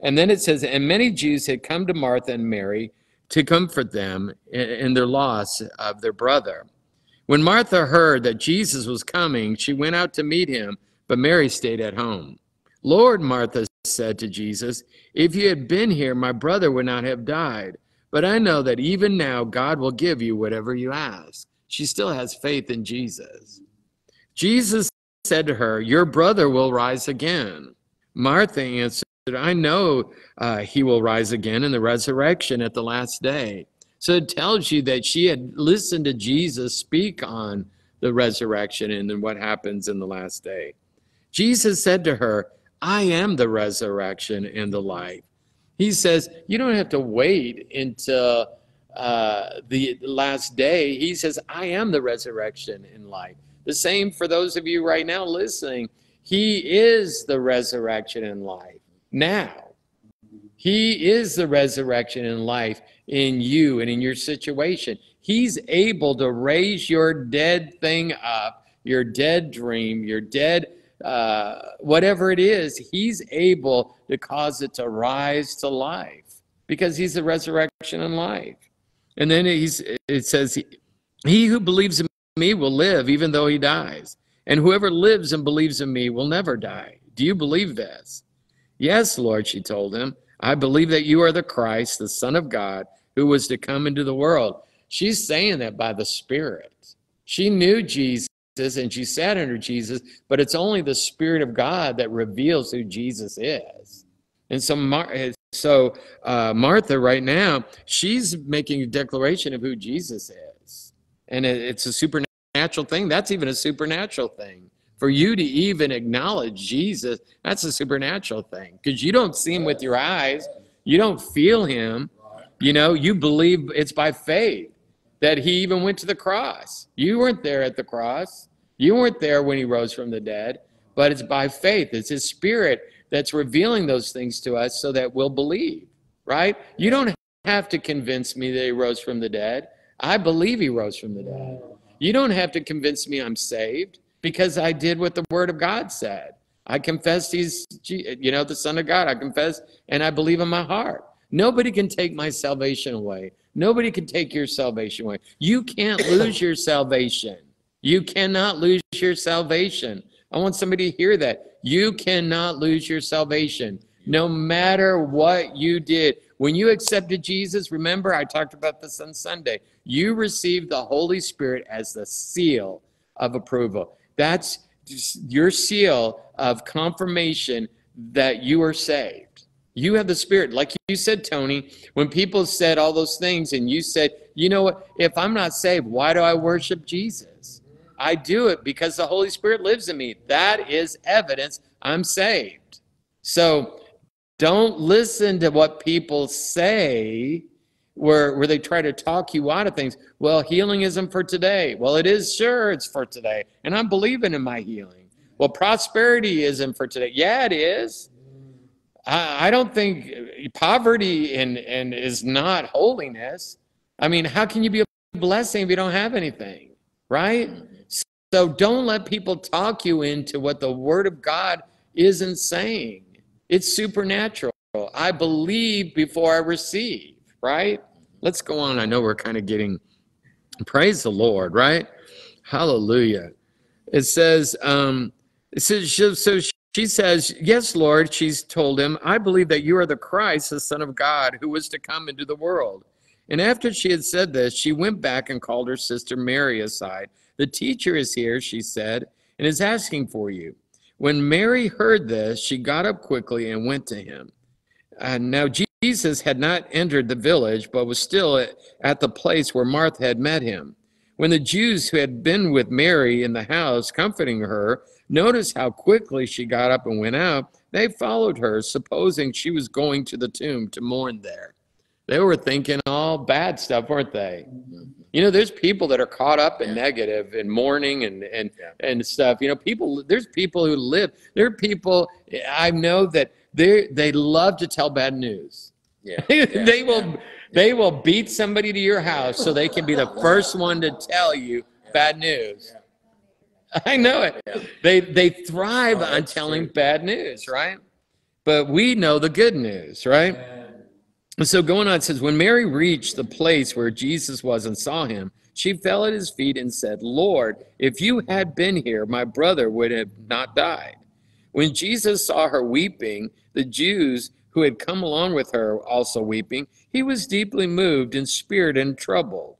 A: And then it says, and many Jews had come to Martha and Mary to comfort them in their loss of their brother. When Martha heard that Jesus was coming, she went out to meet him, but Mary stayed at home. Lord, Martha said to Jesus, if you had been here, my brother would not have died. But I know that even now God will give you whatever you ask. She still has faith in Jesus. Jesus said to her, Your brother will rise again. Martha answered, I know uh, he will rise again in the resurrection at the last day. So it tells you that she had listened to Jesus speak on the resurrection and then what happens in the last day. Jesus said to her, I am the resurrection and the life. He says, You don't have to wait until uh, the last day. He says, I am the resurrection in life. The same for those of you right now listening. He is the resurrection in life now. He is the resurrection in life in you and in your situation. He's able to raise your dead thing up, your dead dream, your dead uh, whatever it is. He's able to cause it to rise to life because he's the resurrection and life. And then he's, it says, He who believes in me will live even though he dies. And whoever lives and believes in me will never die. Do you believe this? Yes, Lord, she told him. I believe that you are the Christ, the Son of God, who was to come into the world. She's saying that by the Spirit. She knew Jesus and she sat under Jesus, but it's only the Spirit of God that reveals who Jesus is. And so, Mar- so uh, Martha, right now, she's making a declaration of who Jesus is. And it, it's a supernatural thing. That's even a supernatural thing. For you to even acknowledge Jesus, that's a supernatural thing because you don't see him with your eyes, you don't feel him. You know, you believe it's by faith that he even went to the cross. You weren't there at the cross, you weren't there when he rose from the dead, but it's by faith. It's his spirit that's revealing those things to us so that we'll believe, right? You don't have to convince me that he rose from the dead. I believe he rose from the dead. You don't have to convince me I'm saved because I did what the word of God said. I confessed he's, you know, the son of God. I confess and I believe in my heart. Nobody can take my salvation away. Nobody can take your salvation away. You can't lose your salvation. You cannot lose your salvation. I want somebody to hear that. You cannot lose your salvation no matter what you did. When you accepted Jesus, remember I talked about this on Sunday, you received the Holy Spirit as the seal of approval. That's your seal of confirmation that you are saved. You have the Spirit. Like you said, Tony, when people said all those things and you said, you know what, if I'm not saved, why do I worship Jesus? I do it because the Holy Spirit lives in me. That is evidence I'm saved. So don't listen to what people say where, where they try to talk you out of things. Well, healing isn't for today. Well, it is, sure, it's for today. And I'm believing in my healing. Well, prosperity isn't for today. Yeah, it is. I, don't think poverty and, and is not holiness. I mean, how can you be a blessing if you don't have anything? Right? So don't let people talk you into what the Word of God isn't saying. It's supernatural. I believe before I receive, right? Let's go on. I know we're kind of getting, praise the Lord, right? Hallelujah. It says, um, it says, so she says, Yes, Lord. She's told him, I believe that you are the Christ, the Son of God, who was to come into the world. And after she had said this, she went back and called her sister Mary aside. The teacher is here, she said, and is asking for you. When Mary heard this, she got up quickly and went to him. Uh, now, Jesus had not entered the village, but was still at, at the place where Martha had met him. When the Jews who had been with Mary in the house, comforting her, noticed how quickly she got up and went out, they followed her, supposing she was going to the tomb to mourn there. They were thinking all bad stuff, weren't they? You know, there's people that are caught up in yeah. negative and mourning and and yeah. and stuff. You know, people. There's people who live. There are people I know that they they love to tell bad news.
B: Yeah,
A: they will they will beat somebody to your house so they can be the first one to tell you bad news. I know it. They they thrive oh, on telling true. bad news, right? But we know the good news, right? so going on, it says, when Mary reached the place where Jesus was and saw him, she fell at his feet and said, Lord, if you had been here, my brother would have not died. When Jesus saw her weeping, the Jews who had come along with her also weeping, he was deeply moved in spirit and troubled.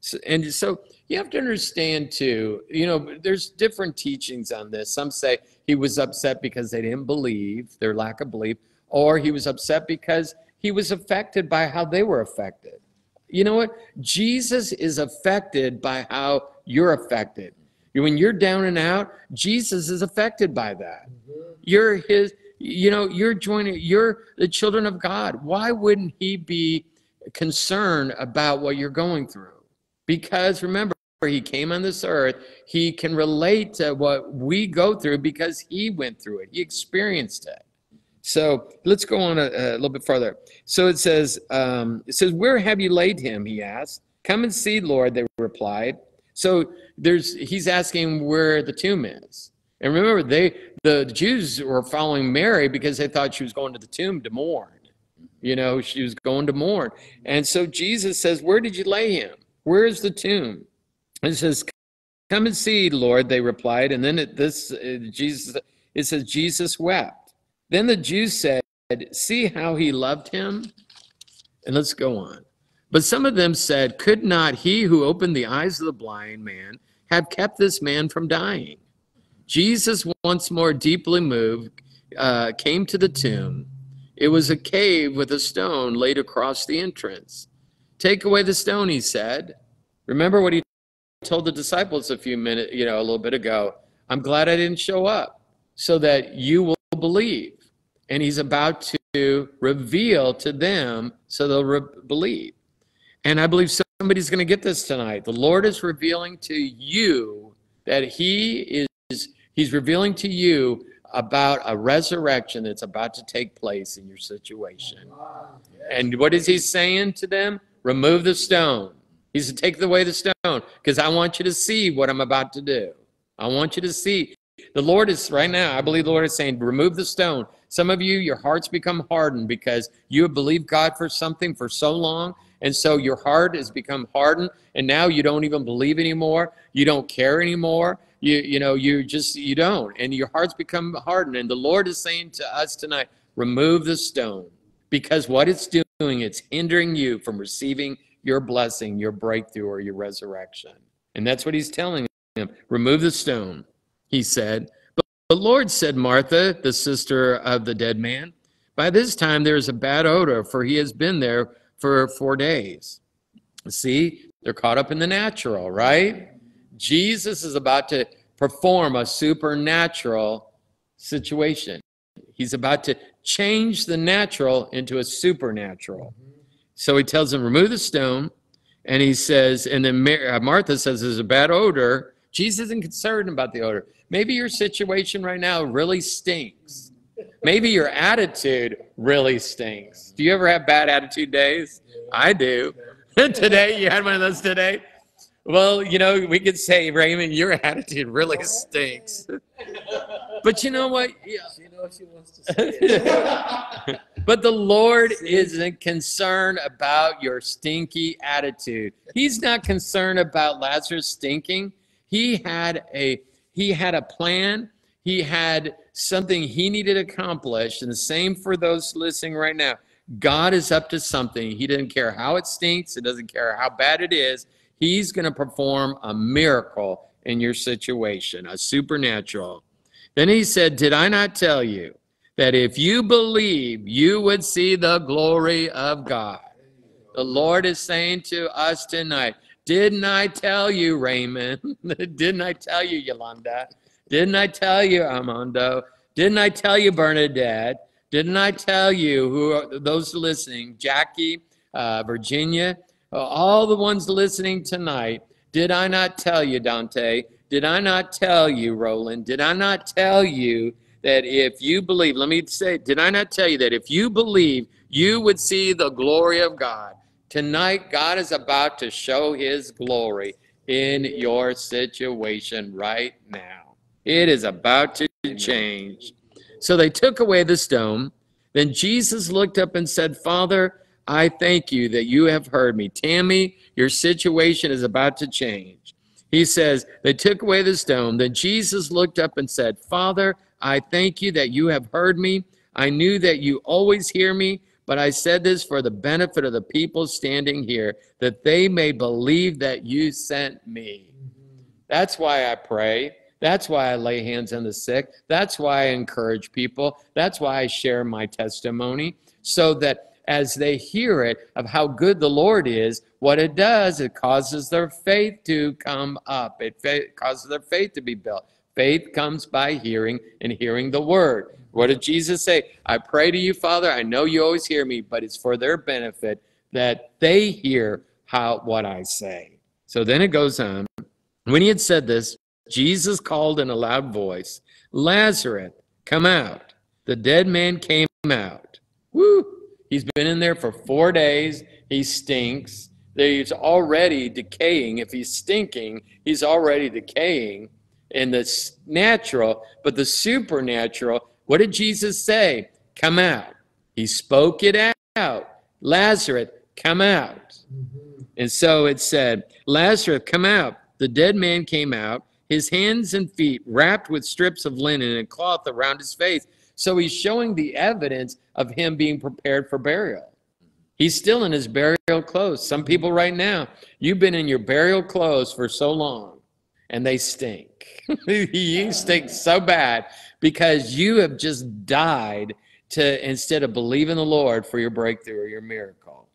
A: So, and so you have to understand too, you know, there's different teachings on this. Some say he was upset because they didn't believe, their lack of belief, or he was upset because he was affected by how they were affected. You know what? Jesus is affected by how you're affected. When you're down and out, Jesus is affected by that. Mm-hmm. You're his, you know, you're joining, you're the children of God. Why wouldn't he be concerned about what you're going through? Because remember, he came on this earth, he can relate to what we go through because he went through it, he experienced it. So let's go on a, a little bit further. So it says, um, it says, where have you laid him? He asked. Come and see, Lord. They replied. So there's he's asking where the tomb is. And remember, they the Jews were following Mary because they thought she was going to the tomb to mourn. You know, she was going to mourn. And so Jesus says, Where did you lay him? Where is the tomb? It says, Come and see, Lord, they replied. And then it, this, uh, Jesus, it says, Jesus wept. Then the Jews said, See how he loved him? And let's go on. But some of them said, Could not he who opened the eyes of the blind man have kept this man from dying? Jesus, once more deeply moved, uh, came to the tomb. It was a cave with a stone laid across the entrance. Take away the stone, he said. Remember what he told the disciples a few minutes, you know, a little bit ago. I'm glad I didn't show up so that you will believe and he's about to reveal to them so they'll re- believe. And I believe somebody's going to get this tonight. The Lord is revealing to you that he is he's revealing to you about a resurrection that's about to take place in your situation. And what is he saying to them? Remove the stone. He said, Take away the stone because I want you to see what I'm about to do. I want you to see. The Lord is right now, I believe the Lord is saying, Remove the stone some of you, your hearts become hardened because you have believed God for something for so long. And so your heart has become hardened. And now you don't even believe anymore. You don't care anymore. you you know you just you don't and your hearts become hardened and the lord is saying to us tonight remove the stone because what it's doing it's hindering you from receiving your blessing your breakthrough or your resurrection. And that's what he's telling him. Remove the stone he said. But the lord said martha the sister of the dead man by this time there is a bad odor for he has been there for four days. See they're caught up in the natural right? Jesus is about to perform a supernatural situation. He's about to change the natural into a supernatural. Mm-hmm. So he tells them, remove the stone. And he says, and then uh, Martha says, there's a bad odor. Jesus isn't concerned about the odor. Maybe your situation right now really stinks. Maybe your attitude really stinks. Do you ever have bad attitude days? I do. today, you had one of those today? Well, you know, we could say, Raymond, your attitude really stinks. but you know what? Yeah.
B: She knows she wants to say
A: but the Lord isn't concerned about your stinky attitude. He's not concerned about Lazarus stinking. He had a he had a plan. He had something he needed accomplished. And the same for those listening right now. God is up to something. He doesn't care how it stinks. It doesn't care how bad it is. He's going to perform a miracle in your situation, a supernatural. Then he said, Did I not tell you that if you believe, you would see the glory of God? The Lord is saying to us tonight, Didn't I tell you, Raymond? Didn't I tell you, Yolanda? Didn't I tell you, Armando? Didn't I tell you, Bernadette? Didn't I tell you, who are those listening, Jackie, uh, Virginia? Uh, all the ones listening tonight, did I not tell you, Dante? Did I not tell you, Roland? Did I not tell you that if you believe, let me say, did I not tell you that if you believe, you would see the glory of God? Tonight, God is about to show his glory in your situation right now. It is about to change. So they took away the stone. Then Jesus looked up and said, Father, I thank you that you have heard me. Tammy, your situation is about to change. He says, They took away the stone. Then Jesus looked up and said, Father, I thank you that you have heard me. I knew that you always hear me, but I said this for the benefit of the people standing here, that they may believe that you sent me. That's why I pray. That's why I lay hands on the sick. That's why I encourage people. That's why I share my testimony, so that as they hear it of how good the Lord is, what it does, it causes their faith to come up. It causes their faith to be built. Faith comes by hearing and hearing the word. What did Jesus say? I pray to you, Father. I know you always hear me, but it's for their benefit that they hear how what I say. So then it goes on. When he had said this, Jesus called in a loud voice, Lazarus, come out. The dead man came out. Woo! He's been in there for four days. He stinks. He's already decaying. If he's stinking, he's already decaying in the natural, but the supernatural. What did Jesus say? Come out. He spoke it out. Lazarus, come out. Mm-hmm. And so it said, Lazarus, come out. The dead man came out, his hands and feet wrapped with strips of linen and cloth around his face. So he's showing the evidence of him being prepared for burial. He's still in his burial clothes. Some people right now, you've been in your burial clothes for so long and they stink. you stink so bad because you have just died to instead of believing the Lord for your breakthrough or your miracle.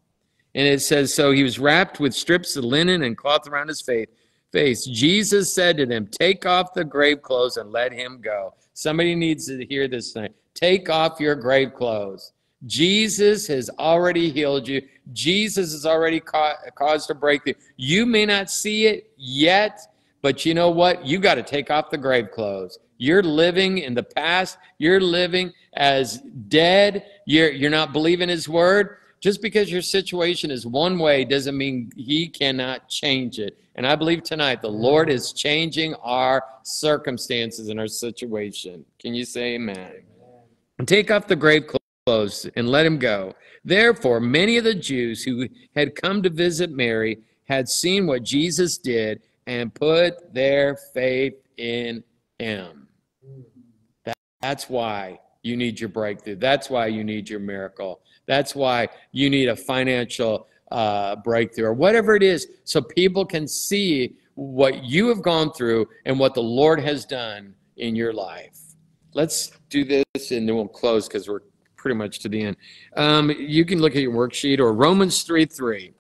A: And it says, So he was wrapped with strips of linen and cloth around his face. Face. Jesus said to them, Take off the grave clothes and let him go. Somebody needs to hear this tonight. Take off your grave clothes. Jesus has already healed you. Jesus has already ca- caused a breakthrough. You may not see it yet, but you know what? You got to take off the grave clothes. You're living in the past. You're living as dead. You're, you're not believing his word. Just because your situation is one way doesn't mean he cannot change it. And I believe tonight the Lord is changing our circumstances and our situation. Can you say amen? And take off the grave clothes and let him go. Therefore, many of the Jews who had come to visit Mary had seen what Jesus did and put their faith in Him. That, that's why you need your breakthrough. That's why you need your miracle. That's why you need a financial uh, breakthrough or whatever it is, so people can see what you have gone through and what the Lord has done in your life. Let's do this and then we'll close because we're pretty much to the end. Um, you can look at your worksheet or Romans 3 3.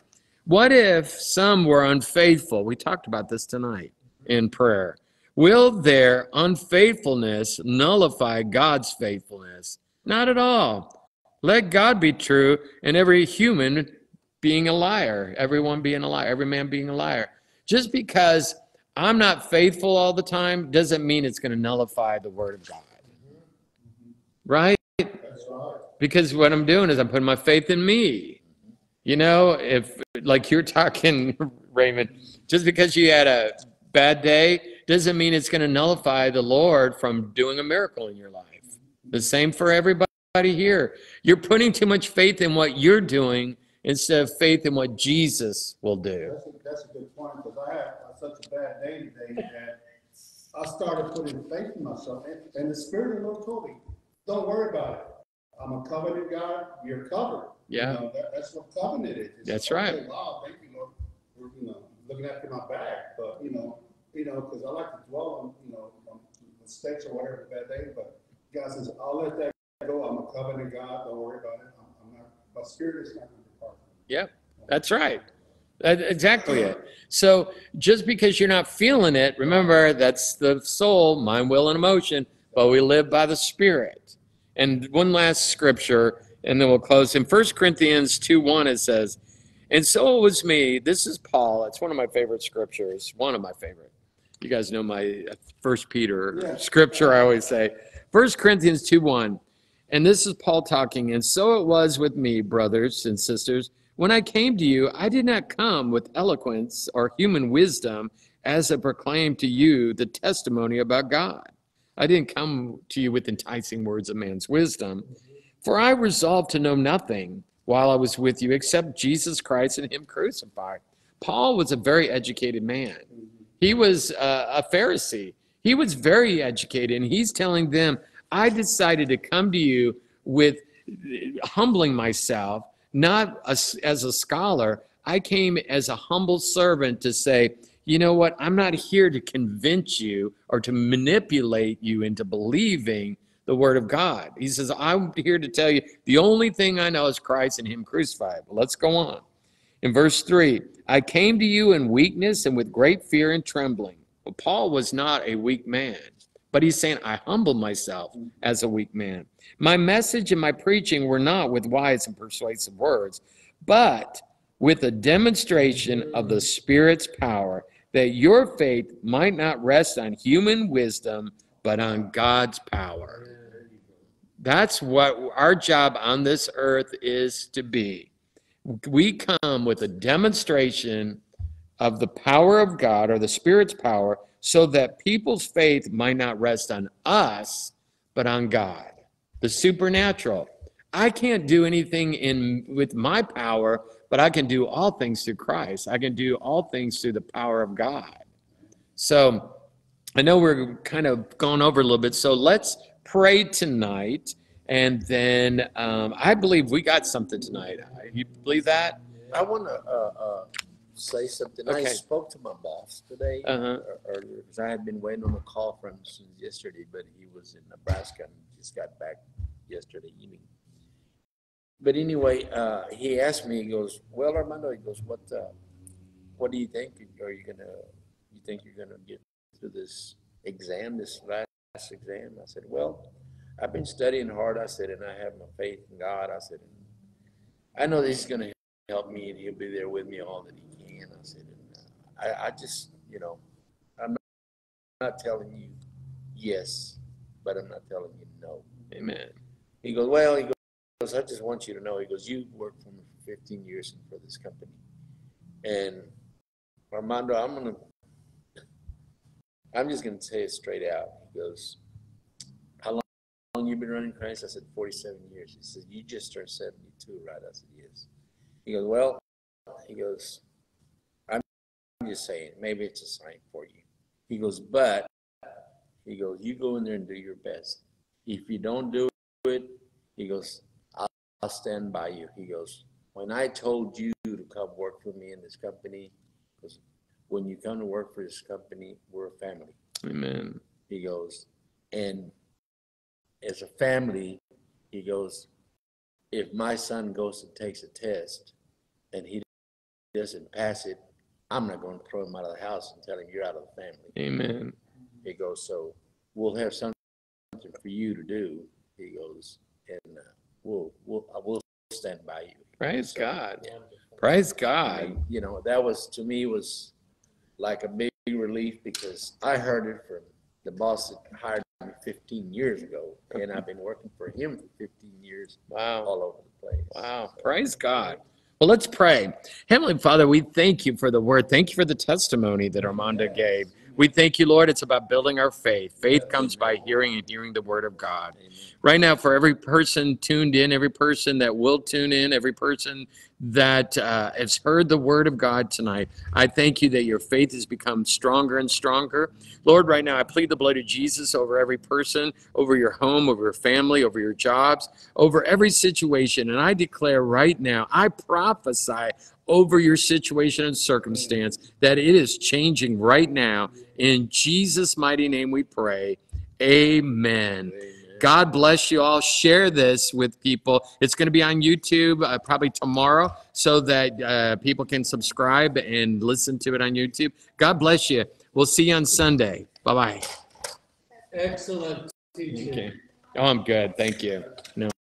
A: What if some were unfaithful? We talked about this tonight in prayer. Will their unfaithfulness nullify God's faithfulness? Not at all. Let God be true and every human being a liar, everyone being a liar, every man being a liar. Just because I'm not faithful all the time doesn't mean it's going to nullify the word of God. Right? Because what I'm doing is I'm putting my faith in me. You know, if like you're talking, Raymond, just because you had a bad day doesn't mean it's going to nullify the Lord from doing a miracle in your life. The same for everybody here. You're putting too much faith in what you're doing instead of faith in what Jesus will do.
D: That's a, that's a good point, because I had such a bad day today that I started putting faith in myself, and, and the Spirit of the Lord told me, don't worry about it. I'm a covenant God, you're covered. You
A: Yeah.
D: know, that- That's what covenant is. It's
A: That's
D: okay,
A: right.
D: Wow, thank you, Lord, for, you know, looking after my back, but, you know, you know, because I like to dwell on, you know, on mistakes or whatever, bad day, but God says, I'll let that go, I'm a covenant God, don't worry about it, I'm, I'm not, my spirit is not gonna
A: Yep, that's right. That, exactly it. So just because you're not feeling it, remember that's the soul, mind, will, and emotion, but we live by the Spirit. And one last scripture, and then we'll close. In 1 Corinthians 2 1, it says, And so it was me. This is Paul. It's one of my favorite scriptures, one of my favorite. You guys know my uh, First Peter
D: Yeah.
A: scripture, I always say. 1 Corinthians 2 1. And this is Paul talking. And so it was with me, brothers and sisters. When I came to you, I did not come with eloquence or human wisdom as I proclaimed to you the testimony about God. I didn't come to you with enticing words of man's wisdom, for I resolved to know nothing while I was with you except Jesus Christ and Him crucified. Paul was a very educated man. He was uh, a Pharisee. He was very educated, and he's telling them, I decided to come to you with humbling myself, not as, as a scholar. I came as a humble servant to say, you know what? I'm not here to convince you or to manipulate you into believing the word of God. He says, I'm here to tell you the only thing I know is Christ and Him crucified. But let's go on. In verse 3, I came to you in weakness and with great fear and trembling. Well, Paul was not a weak man, but he's saying, I humble myself as a weak man. My message and my preaching were not with wise and persuasive words, but with a demonstration of the Spirit's power, that your faith might not rest on human wisdom, but on God's power. That's what our job on this earth is to be. We come with a demonstration of the power of God or the Spirit's power so that people's faith might not rest on us, but on God, the supernatural. I can't do anything in with my power, but I can do all things through Christ. I can do all things through the power of God. So I know we're kind of going over a little bit. So let's pray tonight. And then um, I believe we got something tonight. You believe that?
B: I want to uh, uh, say something. I
A: Okay.
B: spoke to my boss today
A: Uh-huh.
B: ear- earlier because I had been waiting on a call from him since yesterday, but he was in Nebraska and just got back yesterday evening. But anyway, uh, he asked me. He goes, "Well, Armando," he goes, "What, uh, what do you think? Are you gonna, you think you're gonna get through this exam, this last exam?" I said, "Well, I've been studying hard." I said, "And I have my faith in God." I said, and "I know that He's gonna help me and he'll be there with me all that he I said, I, I just, you know, I'm not, not telling you yes, but I'm not telling you no.
A: Amen.
B: He goes, well, he goes, I just want you to know. He goes, you worked for me for 15 years for this company. And Armando, I'm going to, I'm just going to say it straight out. He goes, how long you been running Christ? I said, 47 years. He said, you just turned 72, right? I said, yes. He goes, well, he goes, I'm just saying, maybe it's a sign for you. He goes, but He goes, you go in there and do your best. If you don't do it, he goes, I'll, I'll stand by you. He goes, when I told you to come work for me in this company, because when you come to work for this company, we're a family.
A: Amen.
B: He goes, and as a family, he goes, if my son goes and takes a test and he doesn't pass it, I'm not going to throw him out of the house and tell him you're out of the family.
A: Amen.
B: He goes, so we'll have something for you to do. He goes, and uh, we'll, we'll, I will stand by you.
A: Praise God.
C: Wonderful.
A: Praise God.
B: mean, You know, that was, to me, was like a big relief because I heard it from the boss that hired me fifteen years ago. And I've been working for him for fifteen years,
A: Wow.
B: all over the place.
A: Wow. Praise God. Well, let's pray. Heavenly Father, we thank you for the word. Thank you for the testimony that Armando gave. We thank you, Lord. It's about building our faith. Faith comes by hearing and hearing the word of God.
B: Amen.
A: Right now, for every person tuned in, every person that will tune in, every person that uh, has heard the word of God tonight, I thank you that your faith has become stronger and stronger. Lord, right now, I plead the blood of Jesus over every person, over your home, over your family, over your jobs, over every situation. And I declare right now, I prophesy over your situation and circumstance that it is changing right now. In Jesus' mighty name we pray. Amen.
B: Amen.
A: God bless you all. Share this with people. It's going to be on YouTube uh, probably tomorrow so that uh, people can subscribe and listen to it on YouTube. God bless you. We'll see you on Sunday. Bye bye.
C: Excellent teaching.
A: Oh, I'm good. Thank you. No.